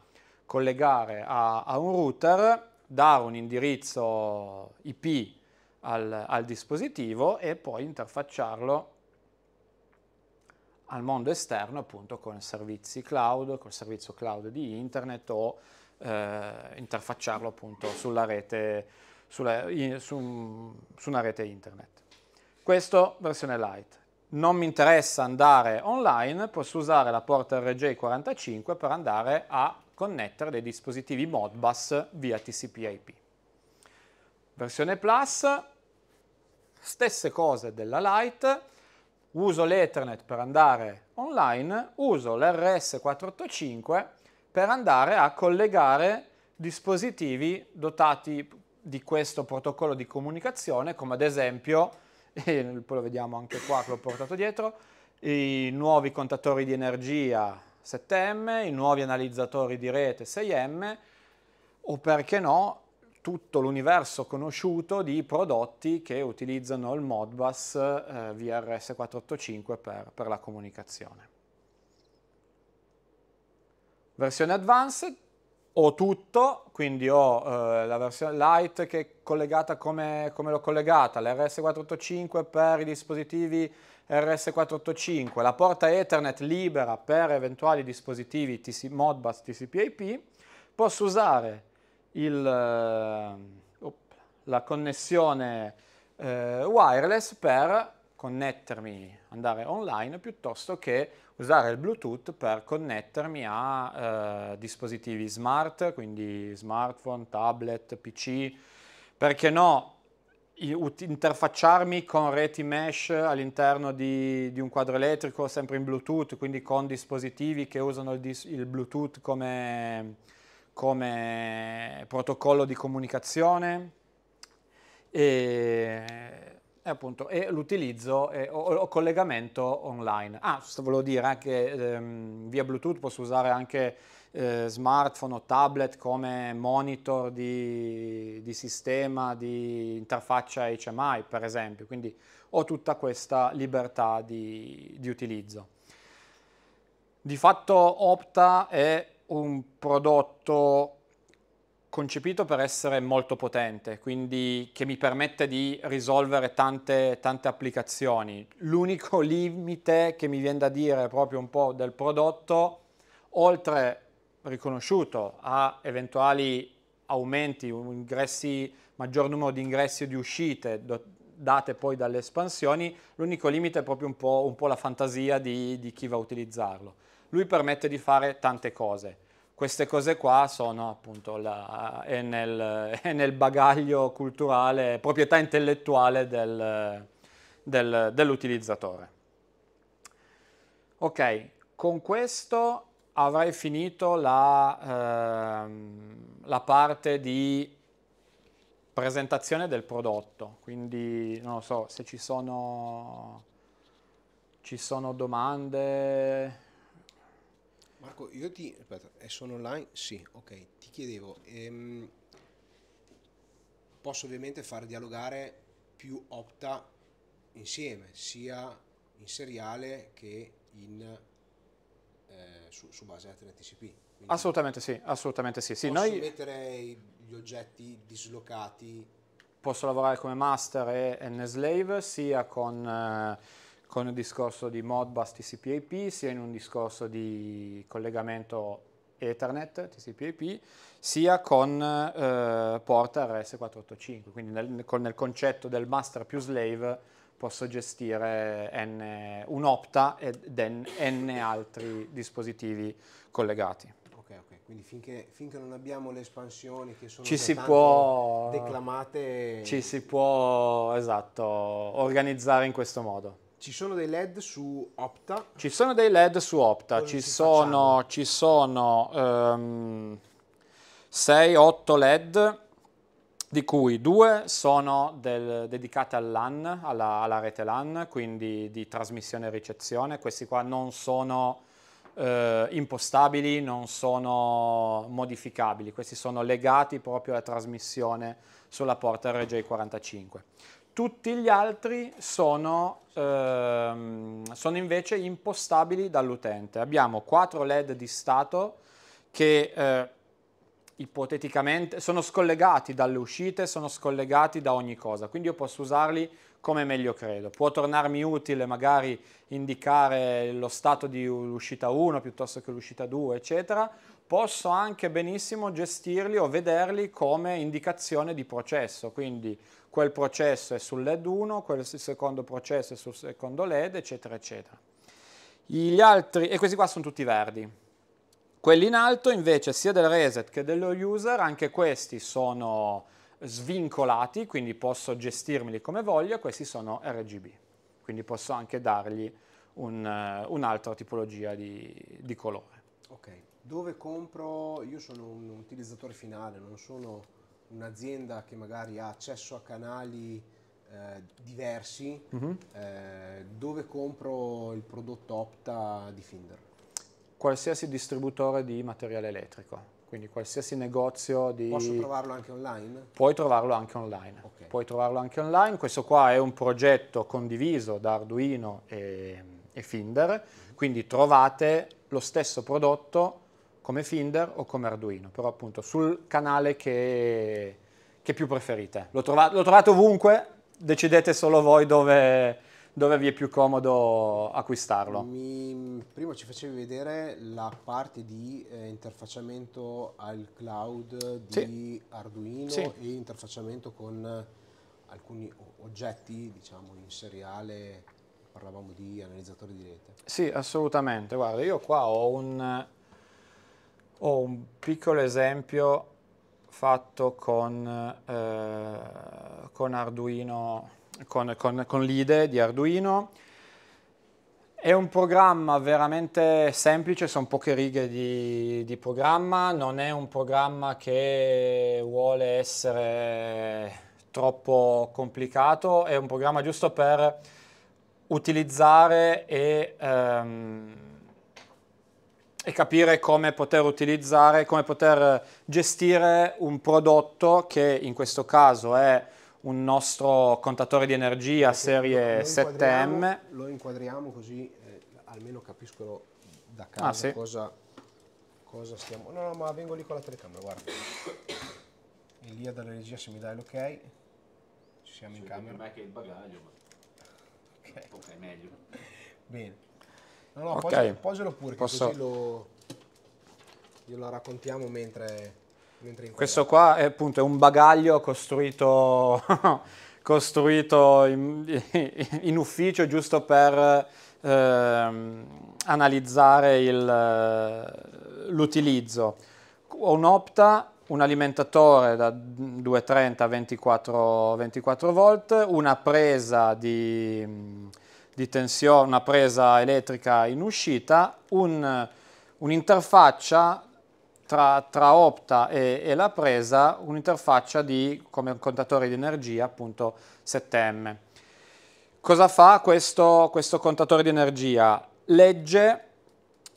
collegare a, a, un router, dare un indirizzo IP al, al dispositivo e poi interfacciarlo al mondo esterno appunto con servizi cloud, col servizio cloud di internet o eh, interfacciarlo appunto sulla rete sulla, in, su, su una rete internet. Questo versione light. Non mi interessa andare online, posso usare la porta RJ45 per andare a connettere dei dispositivi Modbus via TCP/IP. Versione Plus, stesse cose della Lite, uso l'Ethernet per andare online, uso l'RS485 per andare a collegare dispositivi dotati di questo protocollo di comunicazione, come ad esempio, e poi lo vediamo anche qua che l'ho portato dietro, i nuovi contatori di energia 7M, i nuovi analizzatori di rete 6M, o perché no, tutto l'universo conosciuto di prodotti che utilizzano il Modbus eh, VRS485 per, per la comunicazione. Versione Advanced, ho tutto, quindi ho eh, la versione light che è collegata come, come l'ho collegata, l'RS485 per i dispositivi RS485, la porta Ethernet libera per eventuali dispositivi TC, Modbus TCP/IP, posso usare il, uh, la connessione uh, wireless per connettermi, andare online, piuttosto che usare il Bluetooth per connettermi a eh, dispositivi smart, quindi smartphone, tablet, PC, perché no interfacciarmi con reti mesh all'interno di, di, un quadro elettrico sempre in Bluetooth, quindi con dispositivi che usano il, il Bluetooth come, come protocollo di comunicazione. E e appunto e l'utilizzo e, o, o, collegamento online. Ah, volevo dire anche ehm, via Bluetooth posso usare anche eh, smartphone o tablet come monitor di, di, sistema, di interfaccia HMI per esempio, quindi ho tutta questa libertà di, di utilizzo. Di fatto Opta è un prodotto concepito per essere molto potente, quindi che mi permette di risolvere tante, tante applicazioni. L'unico limite che mi viene da dire proprio un po' del prodotto, oltre riconosciuto a eventuali aumenti, ingressi, maggior numero di ingressi e di uscite date poi dalle espansioni, l'unico limite è proprio un po', un po la fantasia di, di chi va a utilizzarlo. Lui permette di fare tante cose queste cose qua sono appunto la, è, nel, è, nel, bagaglio culturale, proprietà intellettuale del, del, dell'utilizzatore. Ok, con questo avrei finito la, ehm, la parte di presentazione del prodotto, quindi non so se ci sono, ci sono domande. Marco, io ti... aspetta, è sono online? Sì, ok. Ti chiedevo, ehm, posso ovviamente far dialogare più Opta insieme, sia in seriale che in, eh, su, su base. Quindi Assolutamente sì, assolutamente sì. sì posso noi mettere gli oggetti dislocati. posso lavorare come master e NSlave sia con, eh, con il discorso di Modbus TCP/IP, sia in un discorso di collegamento Ethernet TCP/IP, sia con eh, port RS485. Quindi nel, con- nel concetto del master più slave posso gestire N, un opta ed n, altri dispositivi collegati. Ok, ok. Quindi finché, finché non abbiamo le espansioni che sono Ci si può- declamate, Ci si può, esatto, organizzare in questo modo. Ci sono dei LED su Opta. Ci sono dei LED su Opta, ci sono, ci sono 6-8 LED, di cui due sono del- dedicate al LAN, alla, alla rete LAN, quindi di trasmissione e ricezione. Questi qua non sono eh, impostabili, non sono modificabili, questi sono legati proprio alla trasmissione sulla porta RJ45. Tutti gli altri sono, ehm, sono invece impostabili dall'utente. Abbiamo quattro LED di stato che eh, ipoteticamente sono scollegati dalle uscite, sono scollegati da ogni cosa, quindi io posso usarli come meglio credo. Può tornarmi utile magari indicare lo stato di uscita 1 piuttosto che l'uscita 2, eccetera. Posso anche benissimo gestirli o vederli come indicazione di processo, quindi quel processo è sul LED 1, quel secondo processo è sul secondo LED, eccetera, eccetera. Gli altri, e questi qua sono tutti verdi. Quelli in alto invece sia del reset che dello user, anche questi sono svincolati, quindi posso gestirmeli come voglio, questi sono RGB, quindi posso anche dargli un, eh, un'altra tipologia di, di colore. Ok. Dove compro? Io sono un utilizzatore finale, non sono un'azienda che magari ha accesso a canali eh, diversi. Mhm. Eh, dove compro il prodotto Opta di Finder? Qualsiasi distributore di materiale elettrico, quindi qualsiasi negozio di... Posso trovarlo anche online? Puoi trovarlo anche online. Ok. Puoi trovarlo anche online. Questo qua è un progetto condiviso da Arduino e, e Finder, quindi trovate lo stesso prodotto come Finder o come Arduino, però appunto sul canale che, che più preferite. Lo, trova- lo trovate ovunque, decidete solo voi dove, dove vi è più comodo acquistarlo. Mi- prima ci facevi vedere la parte di eh, interfacciamento al cloud di Arduino Sì. e interfacciamento con alcuni oggetti, diciamo, in seriale. Parlavamo di analizzatori di rete. Sì, assolutamente. Guarda, io qua ho un, ho un piccolo esempio fatto con, eh, con Arduino, con, con, con l'IDE di Arduino. È un programma veramente semplice, sono poche righe di, di programma, non è un programma che vuole essere troppo complicato, è un programma giusto per utilizzare e, ehm, e capire come poter utilizzare, come poter gestire un prodotto che in questo caso è un nostro contatore di energia serie Lo inquadriamo- 7M. Lo inquadriamo così eh, almeno capiscono da casa Ah, sì? cosa, cosa stiamo... No, no, ma vengo lì con la telecamera, guarda. Elia dalla regia se mi dai l'ok. Ci siamo in camera. Ma che il bagaglio, ma Ok, ok, meglio. bene. No, no, Ok. posalo, pure, che Posso- così lo, glielo raccontiamo mentre, mentre. Questo qua è appunto è un bagaglio costruito, costruito in, in ufficio giusto per ehm, analizzare il- l'utilizzo. Un Opta, un alimentatore da 230 a 24, 24 volt, una presa di, di tensione, una presa elettrica in uscita, un- un'interfaccia tra, tra Opta e, e la presa un'interfaccia di, come un contatore di energia, appunto 7M. Cosa fa questo, questo contatore di energia? Legge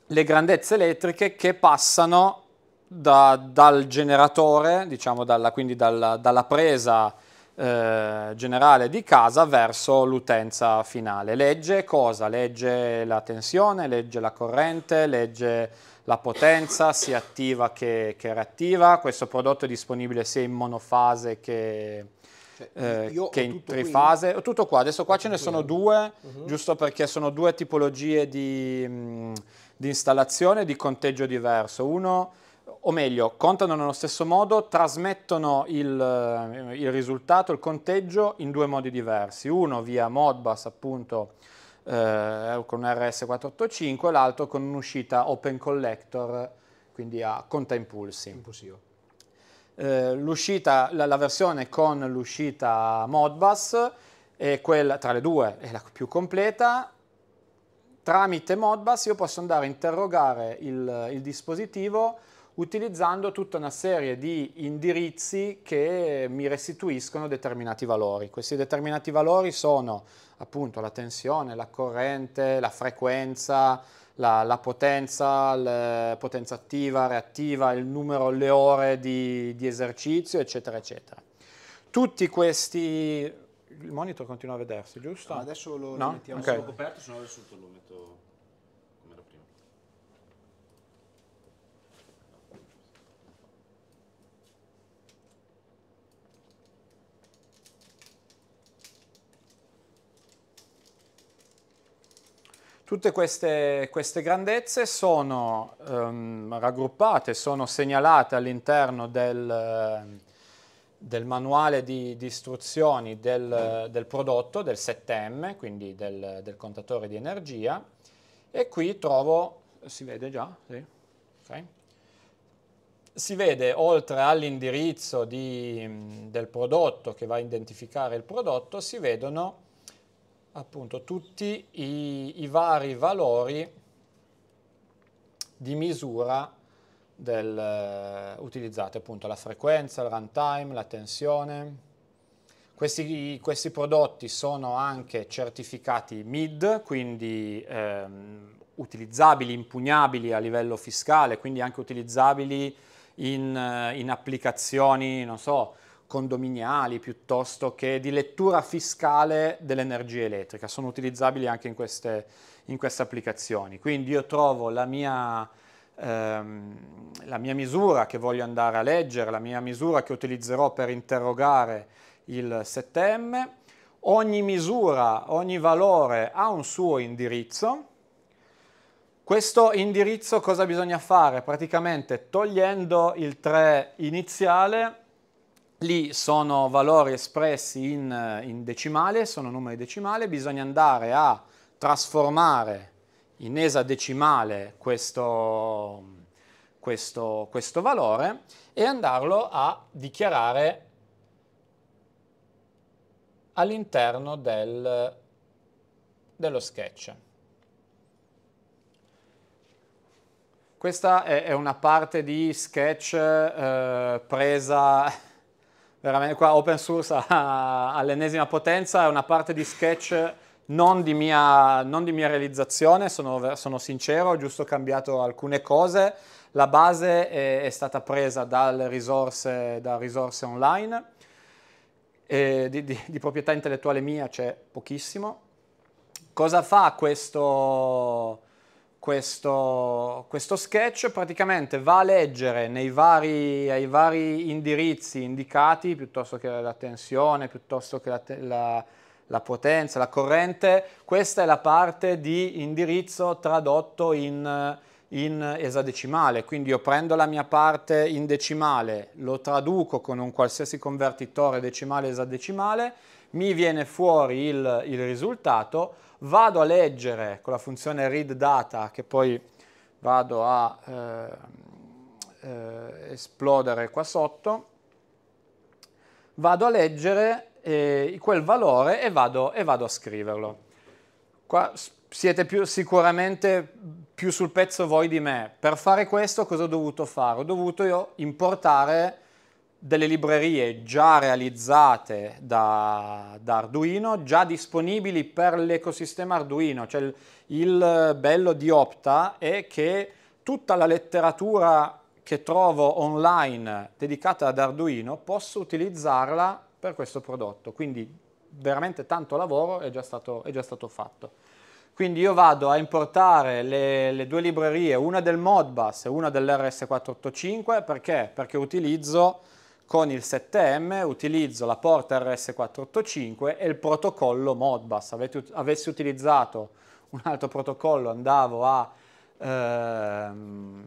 le grandezze elettriche che passano da- dal generatore, diciamo dalla, quindi dalla, dalla presa eh, generale di casa verso l'utenza finale. Legge cosa? Legge la tensione, legge la corrente, legge la potenza sia attiva che, che reattiva. Questo prodotto è disponibile sia in monofase che, Cioè, eh, che in trifase. Ho Tutto qua, adesso qua ce ne sono qui. due, Mhm. giusto perché sono due tipologie di, mh, di installazione di conteggio diverso. Uno, o meglio, contano nello stesso modo, trasmettono il, eh, il risultato, il conteggio in due modi diversi. Uno via Modbus, appunto, eh, con RS485, l'altro con un'uscita Open Collector, quindi a contaimpulsi. Impossibile. Eh, l'uscita, la, la versione con l'uscita Modbus è quella tra le due è la più completa. Tramite Modbus io posso andare a interrogare il, il dispositivo utilizzando tutta una serie di indirizzi che mi restituiscono determinati valori. Questi determinati valori sono appunto la tensione, la corrente, la frequenza, la, la potenza, la potenza attiva, reattiva, il numero, le ore di, di esercizio, eccetera, eccetera. Tutti questi... Il monitor continua a vedersi, giusto? No, adesso lo No? mettiamo Ok. Sono coperto, se no adesso lo metto come era prima. Tutte queste, queste grandezze sono ehm, raggruppate, sono segnalate all'interno del, del manuale di, di istruzioni del, del prodotto, del 7M, quindi del, del contatore di energia, e qui trovo, si vede già? Sì? Ok. Si vede oltre all'indirizzo di- del prodotto che va a identificare il prodotto, si vedono appunto tutti i, i vari valori di misura del, eh, utilizzati, appunto la frequenza, il runtime, la tensione. Questi, questi prodotti sono anche certificati MID, quindi ehm, utilizzabili, impugnabili a livello fiscale, quindi anche utilizzabili in, eh, in applicazioni, non so, condominiali piuttosto che di lettura fiscale dell'energia elettrica. Sono utilizzabili anche in queste, in queste applicazioni. Quindi io trovo la mia, ehm, la mia misura che voglio andare a leggere, la mia misura che utilizzerò per interrogare il 7M. Ogni misura, ogni valore ha un suo indirizzo. Questo indirizzo cosa bisogna fare? Praticamente togliendo il 3 iniziale, lì sono valori espressi in, in decimale, sono numeri decimali, bisogna andare a trasformare in esadecimale questo, questo, questo valore e andarlo a dichiarare all'interno del, dello sketch. Questa è, è una parte di sketch eh, presa veramente qua open source all'ennesima potenza, è una parte di sketch non di mia, non di mia realizzazione, sono, sono sincero, ho giusto cambiato alcune cose. La base è, è stata presa dalle risorse, da risorse online, di, di- di proprietà intellettuale mia c'è pochissimo. Cosa fa questo, questo, questo sketch? Praticamente va a leggere nei vari, ai vari indirizzi indicati, piuttosto che la tensione, piuttosto che la, la- la potenza, la corrente, questa è la parte di indirizzo tradotto in, in esadecimale, quindi io prendo la mia parte in decimale, lo traduco con un qualsiasi convertitore decimale esadecimale, mi viene fuori il, il risultato, vado a leggere con la funzione read data che poi vado a eh, eh, esplodere qua sotto, vado a leggere eh, quel valore e vado, e vado a scriverlo. Qua siete più, sicuramente più sul pezzo voi di me. Per fare questo cosa ho dovuto fare? Ho dovuto io importare delle librerie già realizzate da, da Arduino, già disponibili per l'ecosistema Arduino. Cioè il, il bello di Opta è che tutta la letteratura che trovo online dedicata ad Arduino posso utilizzarla per questo prodotto. Quindi veramente tanto lavoro è già stato, è già stato fatto. Quindi io vado a importare le, le, due librerie, una del Modbus e una dell'RS485, perché? Perché utilizzo con il 7M, utilizzo la porta RS485 e il protocollo Modbus. Avete, avessi utilizzato un altro protocollo andavo a, ehm,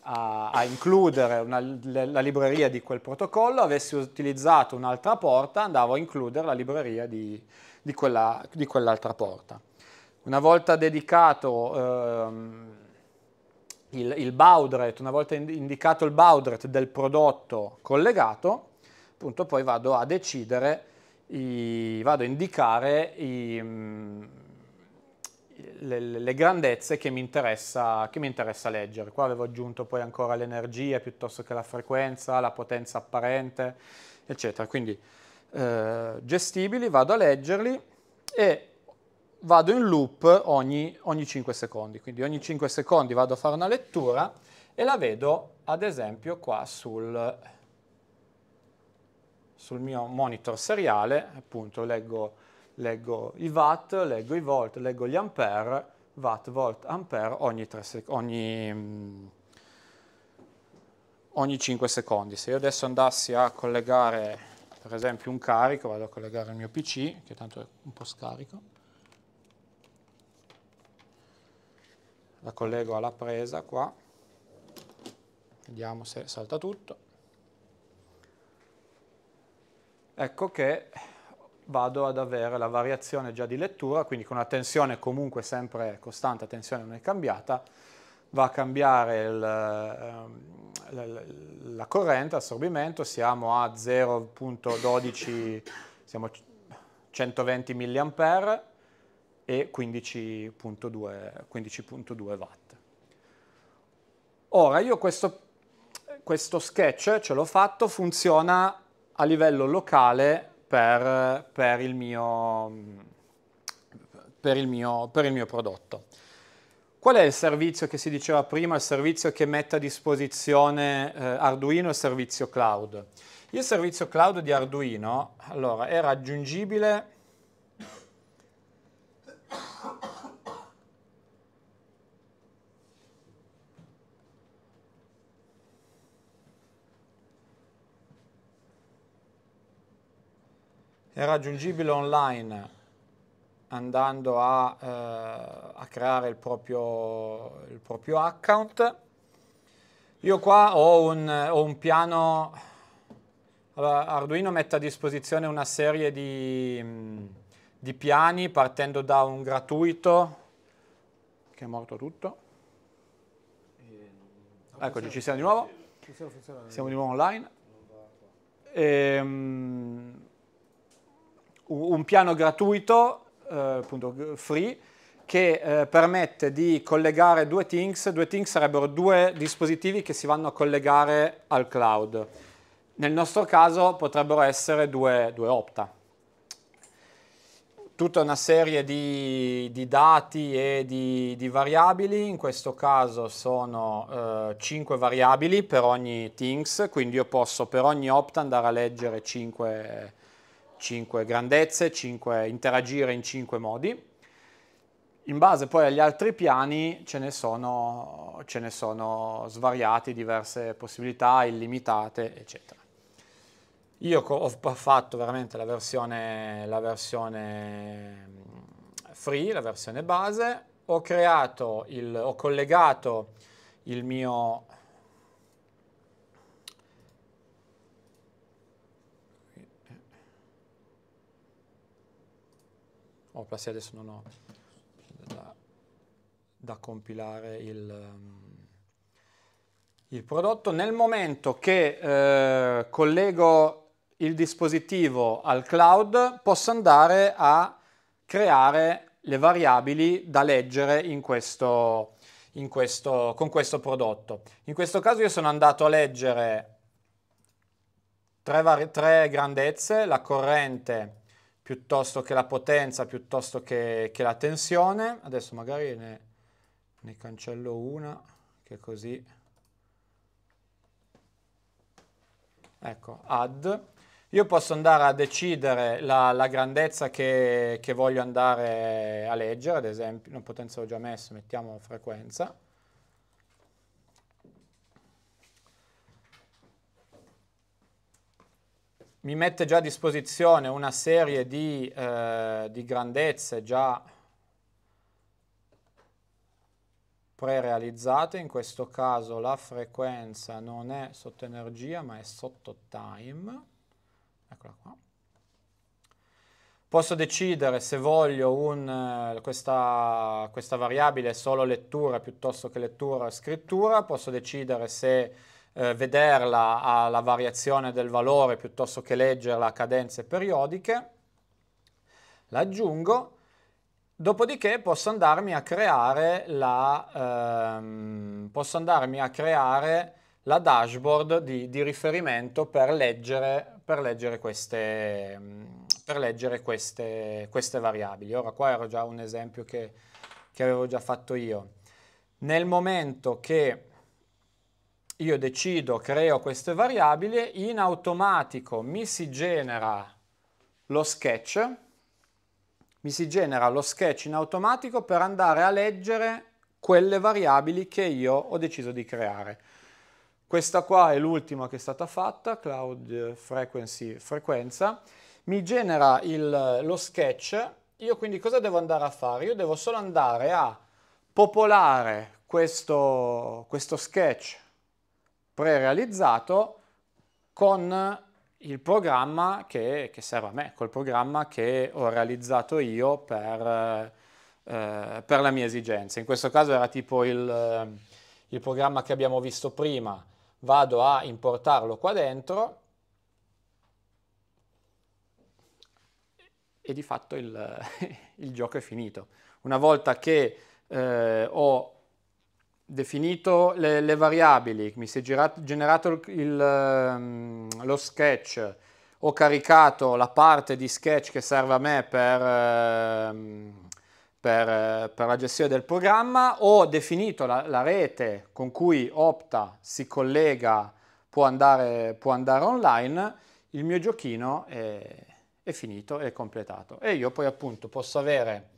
a, a includere una, la libreria di quel protocollo, avessi utilizzato un'altra porta andavo a includere la libreria di, di, quella, di quell'altra porta. Una volta dedicato ehm, il, il baudret, una volta indicato il baudret del prodotto collegato, appunto poi vado a decidere, i, vado a indicare i, le, le, grandezze che mi, interessa, che mi interessa leggere. Qua avevo aggiunto poi ancora l'energia piuttosto che la frequenza, la potenza apparente, eccetera. Quindi eh, gestibili, vado a leggerli e vado in loop ogni, ogni 5 secondi, quindi ogni 5 secondi vado a fare una lettura e la vedo ad esempio qua sul, sul mio monitor seriale, appunto leggo, leggo, i watt, leggo i volt, leggo gli ampere, watt, volt, ampere ogni, sec- ogni, mm, ogni 5 secondi. Se io adesso andassi a collegare per esempio un carico, vado a collegare il mio PC, che tanto è un po' scarico, la collego alla presa qua, vediamo se salta tutto. Ecco che vado ad avere la variazione già di lettura, quindi con una tensione comunque sempre costante, la tensione non è cambiata, va a cambiare il, la, ehm, la corrente, assorbimento, siamo a 0.12, siamo 120 mA, e 15.2, 15.2 watt. Ora io questo, questo, sketch ce l'ho fatto, funziona a livello locale per, per, il, mio, per, il, mio, per il mio prodotto. Qual è il servizio che si diceva prima, il servizio che mette a disposizione eh, Arduino, il servizio cloud? Il servizio cloud di Arduino allora, è raggiungibile è raggiungibile online andando a, eh, a creare il proprio, il proprio, account. Io qua ho un, ho un piano, allora, Arduino mette a disposizione una serie di, di piani partendo da un gratuito, che è morto tutto. Eccoci, ci siamo di nuovo. Siamo di nuovo online. E, um, un piano gratuito, eh, appunto free, che eh, permette di collegare due things, due things sarebbero due dispositivi che si vanno a collegare al cloud. Nel nostro caso potrebbero essere due, due opta. Tutta una serie di, di dati e di, di, variabili, in questo caso sono eh, 5 variabili per ogni things, quindi io posso per ogni opta andare a leggere 5 5 grandezze, 5, interagire in 5 modi. In base poi agli altri piani ce ne sono, ce ne sono svariati, diverse possibilità, illimitate, eccetera. Io ho fatto veramente la versione, la versione mm, free, la versione base, ho creato, il, ho collegato il mio oh, sì, adesso non ho da, da compilare il, um, il, prodotto. Nel momento che eh, collego il dispositivo al cloud, posso andare a creare le variabili da leggere in questo, in questo, con questo prodotto. In questo caso io sono andato a leggere tre, tre grandezze, la corrente, piuttosto che la potenza, piuttosto che, che la tensione. Adesso magari ne, ne cancello una, che così... Ecco, add. io posso andare a decidere la, la grandezza che, che, voglio andare a leggere, ad esempio, una potenza l'ho già messo, mettiamo frequenza. Mi mette già a disposizione una serie di, eh, di grandezze già pre-realizzate, in questo caso la frequenza non è sotto energia ma è sotto time eccola qua. Posso decidere se voglio un, eh, questa, questa, variabile solo lettura piuttosto che lettura scrittura, posso decidere se eh, vederla alla variazione del valore piuttosto che leggerla a cadenze periodiche, l'aggiungo, dopodiché posso andarmi a creare la, ehm, posso andarmi a creare la dashboard di, di riferimento per leggere per leggere queste, per leggere queste, queste variabili. Ora qua era già un esempio che, che avevo già fatto io. Nel momento che io decido, creo queste variabili, in automatico mi si genera lo sketch, mi si genera lo sketch in automatico per andare a leggere quelle variabili che io ho deciso di creare. Questa qua è l'ultima che è stata fatta, Cloud Frequency, frequenza. Mi genera il, lo sketch. Io quindi cosa devo andare a fare? Io devo solo andare a popolare questo, questo sketch pre-realizzato con il programma che, che, serve a me, col programma che ho realizzato io per, eh, per la mia esigenza. In questo caso era tipo il, il programma che abbiamo visto prima, vado a importarlo qua dentro e di fatto il, il gioco è finito. Una volta che eh, ho definito le, le, variabili, mi si è girato, generato il, ehm, lo sketch, ho caricato la parte di sketch che serve a me per... Eh, per, per, la gestione del programma, ho definito la, la, rete con cui Opta si collega, può andare, può andare online, il mio giochino è, è, finito, è completato. E io poi appunto posso avere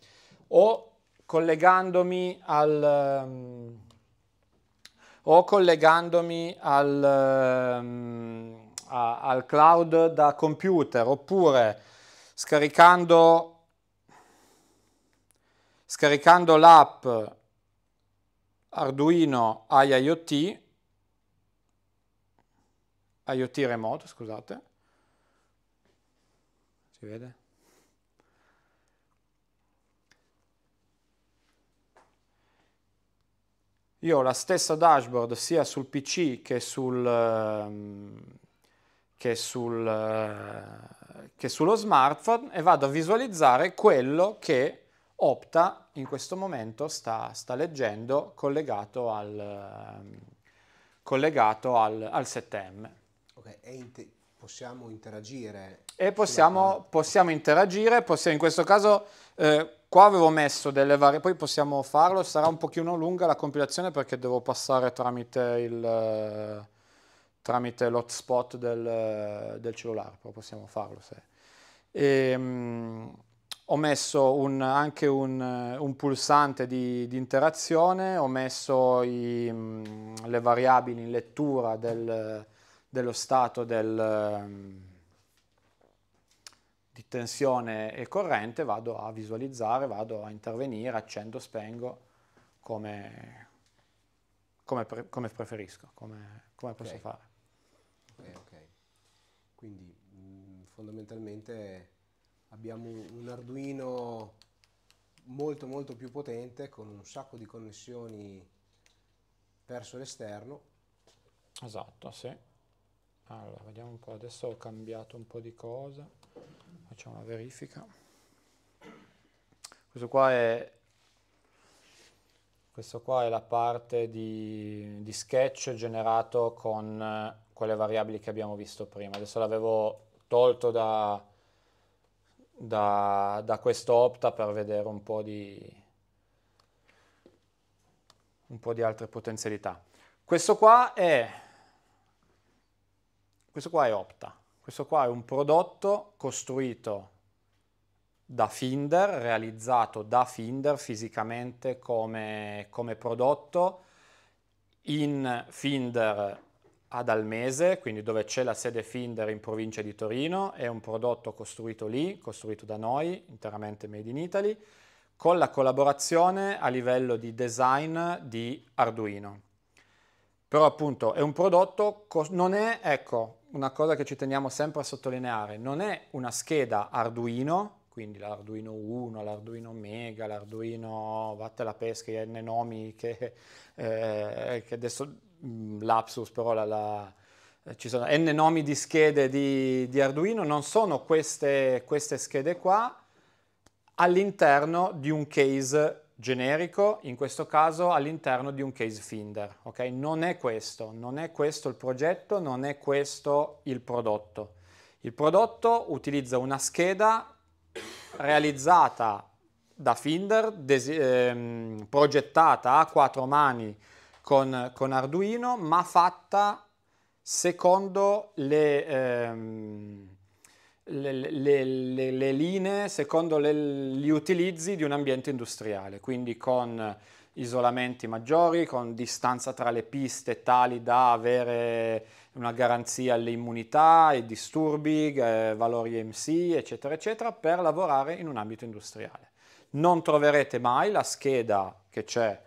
o collegandomi al... O collegandomi al, um, a, al cloud da computer oppure scaricando Scaricando l'app Arduino IoT, IoT remote, scusate, si vede? Io ho la stessa dashboard sia sul PC che, sul, ehm, che, sul, eh, che sullo smartphone e vado a visualizzare quello che Opta in questo momento sta, sta leggendo collegato al, ehm, collegato al, al 7M. Ok, e inter- possiamo interagire? E possiamo, possiamo interagire, possiamo, in questo caso eh, qua avevo messo delle varie, poi possiamo farlo, sarà un pochino lunga la compilazione perché devo passare tramite il... tramite l'hotspot del, del cellulare, però possiamo farlo se... E, ehm, ho messo un, anche un, un, pulsante di, di, interazione, ho messo i, mm, le variabili in lettura del, dello stato del, di tensione e corrente, vado a visualizzare, vado a intervenire, accendo, spengo come, come, pre, come preferisco, come, come okay. posso fare. Ok, ok. Quindi mh, mm, fondamentalmente abbiamo un Arduino molto molto più potente con un sacco di connessioni verso l'esterno. Esatto, sì. Allora, vediamo un po', adesso ho cambiato un po' di cose, facciamo una verifica. Questo qua è, questo qua è la parte di, di sketch generato con eh, quelle variabili che abbiamo visto prima. Adesso l'avevo tolto da, da, da questo Opta per vedere un po' di un po' di altre potenzialità. Questo qua è questo qua è Opta. Questo qua è un prodotto costruito da Finder, realizzato da Finder fisicamente come, come prodotto in Finder ad Almese, quindi dove c'è la sede Finder in provincia di Torino, è un prodotto costruito lì, costruito da noi, interamente made in Italy, con la collaborazione a livello di design di Arduino. Però appunto è un prodotto, non è, ecco, una cosa che ci teniamo sempre a sottolineare, non è una scheda Arduino, quindi l'Arduino 1, l'Arduino Mega, l'Arduino Vatte la pesca, i N nomi che, eh, che adesso mm, lapsus, però la, la, ci sono N nomi di schede di, di Arduino, non sono queste, queste schede qua all'interno di un case generico, in questo caso all'interno di un case finder. Okay? Non è questo, non è questo il progetto, non è questo il prodotto. Il prodotto utilizza una scheda realizzata da Finder, ehm, progettata a quattro mani con, con, Arduino, ma fatta secondo le, ehm, le, le, le linee, secondo gli utilizzi di un ambiente industriale, quindi con isolamenti maggiori, con distanza tra le piste tali da avere una garanzia alle immunità, ai disturbi, eh, valori MC, eccetera, eccetera, per lavorare in un ambito industriale. Non troverete mai la scheda che c'è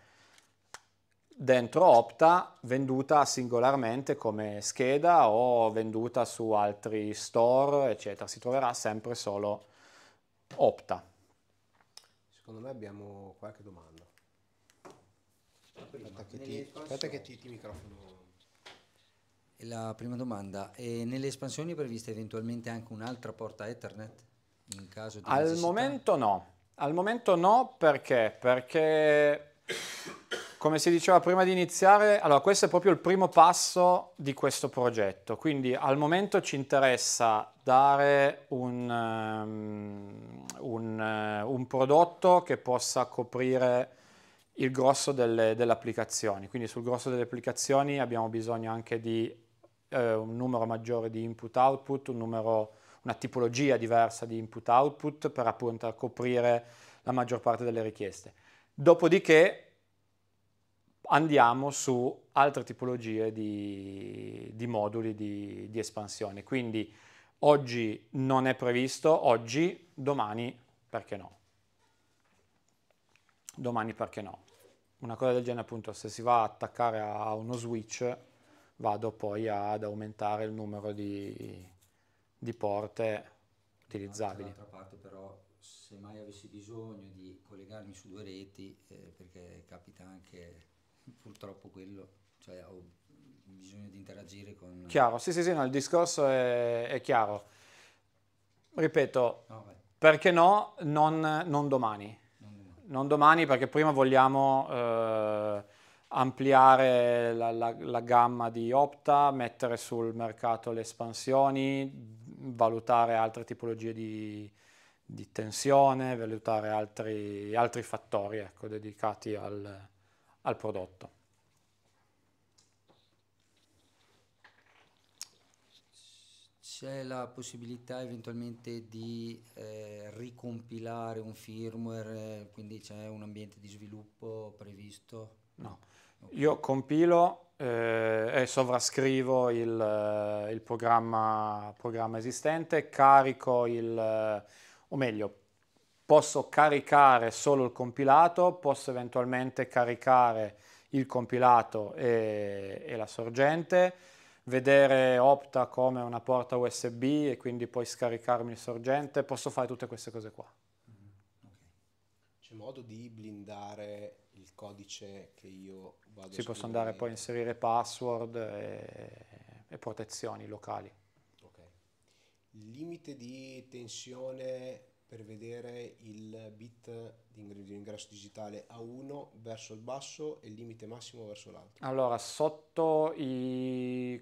dentro Opta venduta singolarmente come scheda o venduta su altri store, eccetera. Si troverà sempre solo Opta. Secondo me abbiamo qualche domanda. Aspetta che ti, aspetta che ti, ti microfono. La prima domanda, e nelle espansioni è prevista eventualmente anche un'altra porta Ethernet? In caso di Al necessità? momento no, al momento no perché? Perché come si diceva prima di iniziare, allora questo è proprio il primo passo di questo progetto, quindi al momento ci interessa dare un, um, un, uh, un prodotto che possa coprire il grosso delle, delle, applicazioni. Quindi sul grosso delle applicazioni abbiamo bisogno anche di eh, un numero maggiore di input-output, un una tipologia diversa di input-output per appunto coprire la maggior parte delle richieste. Dopodiché andiamo su altre tipologie di, di moduli di, di espansione. Quindi oggi non è previsto, oggi, domani perché no? domani perché no. Una cosa del genere appunto se si va a attaccare a uno switch vado poi ad aumentare il numero di, di porte utilizzabili. Dall'altra parte però se mai avessi bisogno di collegarmi su due reti, eh, perché capita anche purtroppo quello, cioè ho bisogno di interagire con... Chiaro, sì sì sì, no, il discorso è, è chiaro. Ripeto, no, perché no, non, non domani. Non domani perché prima vogliamo eh, ampliare la, la, la, gamma di Opta, mettere sul mercato le espansioni, valutare altre tipologie di, di tensione, valutare altri, altri fattori ecco, dedicati al, al prodotto. C'è la possibilità eventualmente di eh, ricompilare un firmware, eh, quindi c'è un ambiente di sviluppo previsto? No, okay. io compilo eh, e sovrascrivo il, eh, il programma, programma, esistente, carico il, o meglio, posso caricare solo il compilato, posso eventualmente caricare il compilato e, e la sorgente, vedere Opta come una porta USB e quindi poi scaricarmi il sorgente, posso fare tutte queste cose qua. Mm-hmm. Okay. C'è modo di blindare il codice che io vado si a Si posso andare poi a inserire password e, e protezioni locali. Ok. Limite di tensione per vedere il bit di ingresso digitale a 1 verso il basso e il limite massimo verso l'alto. Allora, sotto i,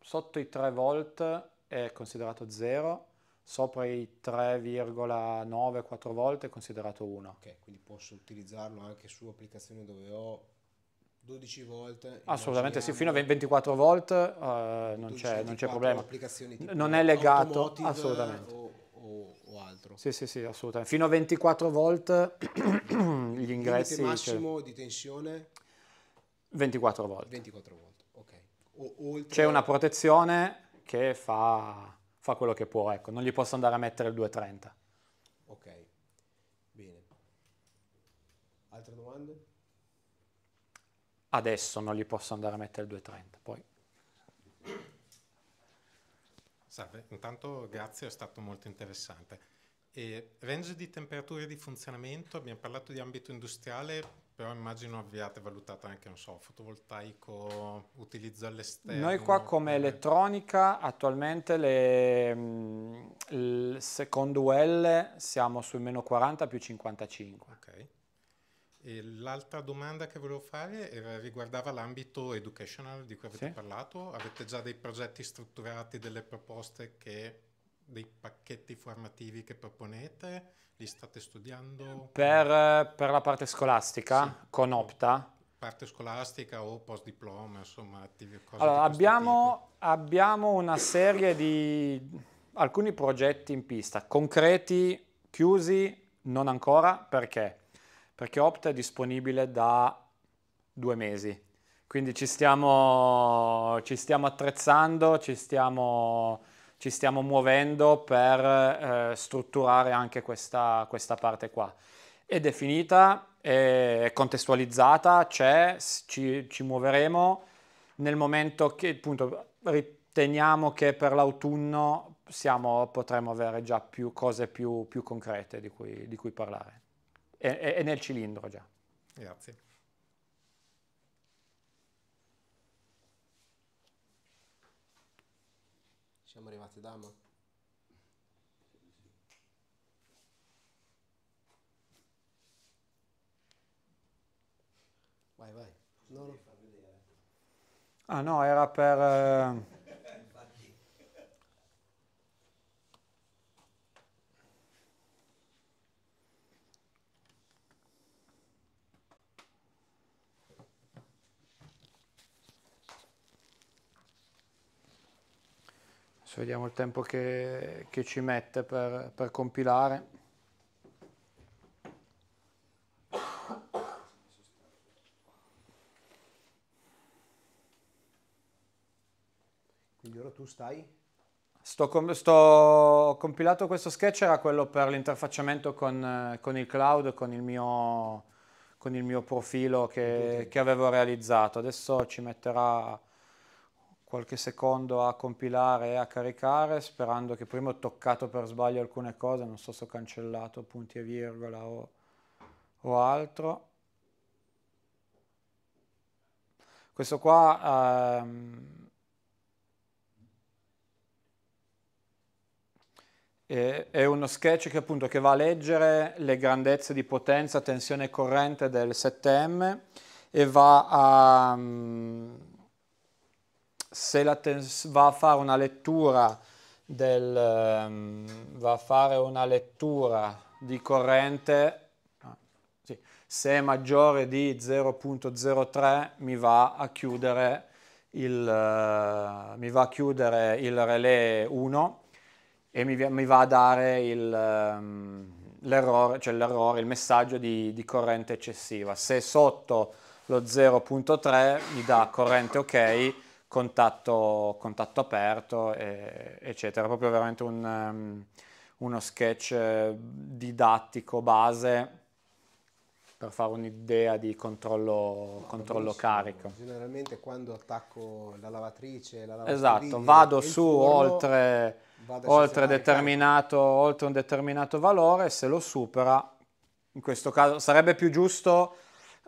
sotto i 3 volt è considerato 0, sopra i 3,9-4 volt è considerato 1. Ok, quindi posso utilizzarlo anche su applicazioni dove ho 12 volt. Assolutamente sì, fino a immaginiamo, 24 volt eh, non, 12, c'è, non c'è 24 problema. applicazioni tipo Non è legato, assolutamente. O, o- altro. Sì, sì, sì, assolutamente. Fino a 24 volt gli ingressi... Limite cioè, massimo di tensione 24 volt. 24 volt. Ok. O- oltre C'è una protezione che fa, fa quello che può, ecco, non gli posso andare a mettere il 230. Ok. Bene. Altre domande? Adesso non gli posso andare a mettere il 230, poi... Salve, intanto grazie, è stato molto interessante. E range di temperature di funzionamento, abbiamo parlato di ambito industriale, però immagino abbiate valutato anche, non so, fotovoltaico, utilizzo all'esterno. Noi qua come elettronica attualmente le, mh, il secondo UL siamo sul meno 40 più 55. Ok. E l'altra domanda che volevo fare era- riguardava l'ambito educational di cui avete Sì. parlato. Avete già dei progetti strutturati, delle proposte, che, dei pacchetti formativi che proponete? Li state studiando? Per, per la parte scolastica con Opta, Parte scolastica o post diploma, insomma, attivi, cose allora, abbiamo, abbiamo una serie di alcuni progetti in pista, concreti, chiusi, non ancora, perché? Perché Opta è disponibile da due mesi, quindi ci stiamo, ci stiamo attrezzando, ci stiamo, ci stiamo muovendo per eh, strutturare anche questa, questa parte qua. È finita, è contestualizzata, c'è, ci, ci muoveremo nel momento che appunto riteniamo che per l'autunno siamo- potremo avere già più cose più, più concrete di cui, di cui parlare. È, è- nel cilindro già. Grazie. Siamo arrivati da Ama. Vai, vai. No, no. Ah no, era per... eh, Adesso vediamo il tempo che, che ci mette per, per compilare. Quindi ora tu stai? Sto, com- sto compilato questo sketch era quello per l'interfacciamento con, con il cloud, con il mio, con il mio profilo che, che avevo realizzato. Adesso ci metterà qualche secondo a compilare e a caricare, sperando che prima ho toccato per sbaglio alcune cose, non so se ho cancellato punti e virgola o, o altro. Questo qua ehm, È uno sketch che appunto che va a leggere le grandezze di potenza, tensione e corrente del 7M e va a, mm, se la va a fare una lettura del, ehm, va a fare una lettura di corrente, sì, se è maggiore di 0.03 mi va a chiudere il, eh, mi va a chiudere il relè 1 e mi, mi va a dare il, l'errore, cioè l'errore, il messaggio di, di corrente eccessiva. Se è sotto lo 0.3 mi dà corrente ok, contatto, contatto aperto, e- eccetera. Proprio veramente un, ehm, uno sketch eh, didattico base per fare un'idea di controllo, controllo Benissimo. carico. Generalmente quando attacco la lavatrice, la lavastoviglie Esatto, vado su forno, oltre, vado oltre, determinato, oltre un determinato valore, se lo supera, in questo caso sarebbe più giusto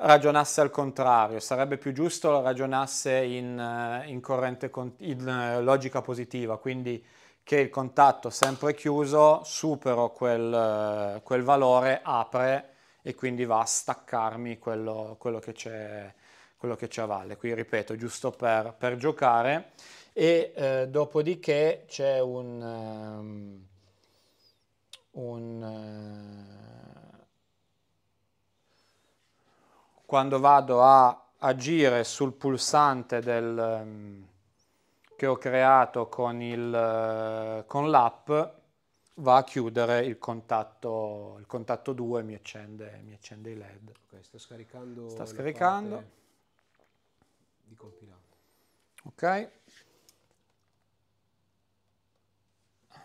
ragionasse al contrario, sarebbe più giusto ragionasse in, eh, in corrente in eh, logica positiva, quindi che il contatto sempre chiuso supero quel, eh, quel valore, apre e quindi va a staccarmi quello, quello che c'è quello che c'è a valle. Qui ripeto, giusto per, per giocare. E eh, dopodiché c'è un, ehm, un eh, quando vado a agire sul pulsante del, ehm, che ho creato con, il, eh, con l'app va a chiudere il contatto, il contatto 2 mi accende, mi accende i led. Ok, sta scaricando. Sta scaricando. Di compilato. Ok.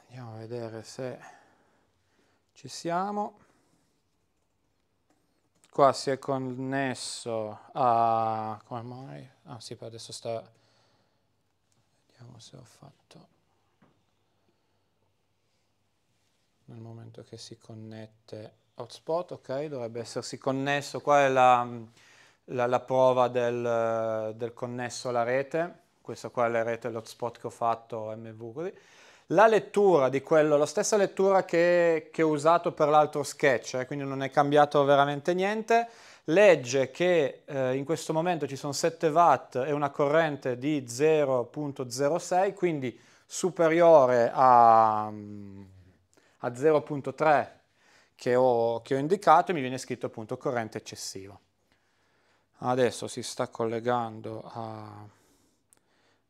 Andiamo a vedere se ci siamo. Qua si è connesso a... come mai? Ah sì, adesso sta... Vediamo se ho fatto... Nel momento che si connette hotspot, ok, dovrebbe essersi connesso. Qua è la, la, la prova del, del connesso alla rete. Questa qua è la rete, l'hotspot che ho fatto, MV così. La lettura di quello, la stessa lettura che, che ho usato per l'altro sketch, eh, quindi non è cambiato veramente niente, legge che eh, in questo momento ci sono 7 watt e una corrente di 0.06, quindi superiore a, a 0.3 che ho, che ho indicato e mi viene scritto appunto corrente eccessiva. Adesso si sta collegando a,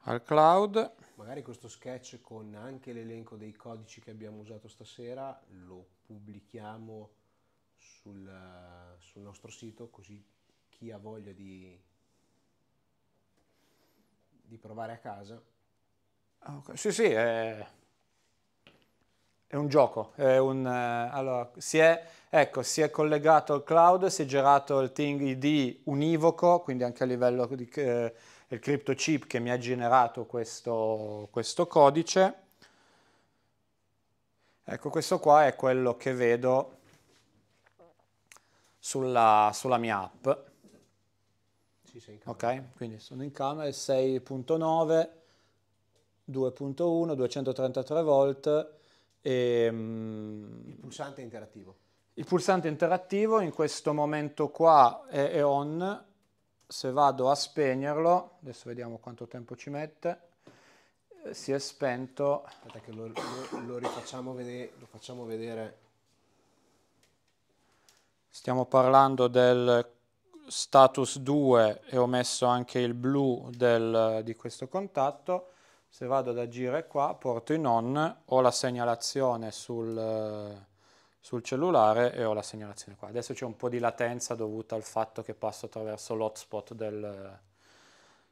al cloud. Magari questo sketch con anche l'elenco dei codici che abbiamo usato stasera lo pubblichiamo sul, sul nostro sito così chi ha voglia di, di provare a casa. Ah, ok. Sì, sì, è, è un gioco. È un, eh, allora, si è, ecco, si è collegato al cloud, si è girato il Ting ID univoco, quindi anche a livello di eh, il crypto chip che mi ha generato questo, questo codice. Ecco, questo qua è quello che vedo sulla, sulla mia app. Ok, quindi sono in camera 6.9, 2.1, 233 volt e mm, Il pulsante interattivo. il pulsante interattivo in questo momento qua è, è on. Se vado a spegnerlo, adesso vediamo quanto tempo ci mette, eh, si è spento. Aspetta che lo, lo- lo rifacciamo vedere, lo facciamo vedere. Stiamo parlando del status 2 e ho messo anche il blu del- di questo contatto. Se vado ad agire qua, porto in on, ho la segnalazione sul, eh, sul cellulare e ho la segnalazione qua. Adesso c'è un po' di latenza dovuta al fatto che passo attraverso l'hotspot del,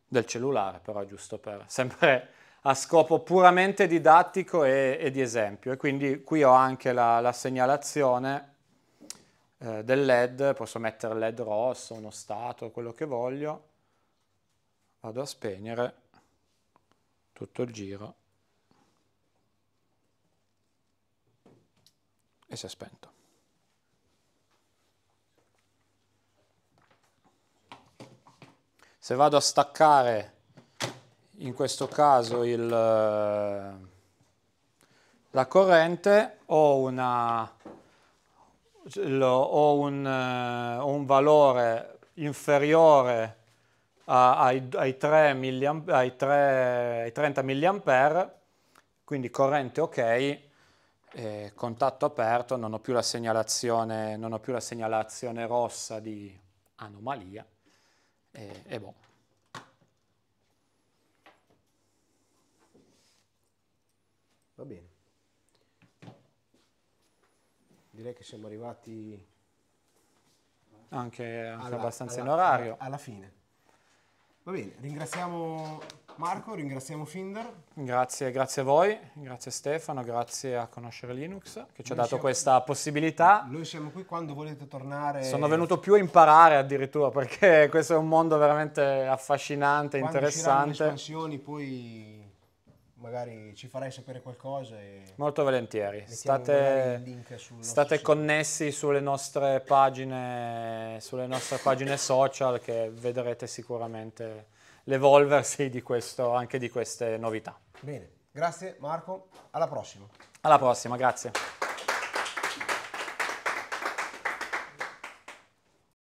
del cellulare, però giusto per sempre a scopo puramente didattico e, e di esempio. E quindi qui ho anche la, la segnalazione eh, del LED, posso mettere LED rosso, uno stato, quello che voglio. Vado a spegnere tutto il giro e si è spento. Se vado a staccare in questo caso il, eh, la corrente ho, una, ho un, eh, ho un valore inferiore ai, ai 3 milliam- ai 3 ai 30 mA, quindi corrente ok, eh, contatto aperto, non ho più la segnalazione, non ho più la segnalazione rossa di anomalia e, e boh. Va bene. Direi che siamo arrivati anche, anche alla- abbastanza alla- in orario. alla fine. Va bene, ringraziamo Marco, ringraziamo Finder. Grazie, grazie a voi, grazie Stefano, grazie a Conoscere Linux che ci ha Noi dato siamo- questa possibilità. Noi siamo qui quando volete tornare. Sono venuto più a imparare addirittura perché questo è un mondo veramente affascinante, quando interessante. espansioni, poi magari ci farai sapere qualcosa e Molto volentieri. State, state connessi sulle nostre pagine, sulle nostre pagine social che vedrete sicuramente l'evolversi di questo, anche di queste novità. Bene, grazie Marco, alla prossima. Alla prossima, grazie.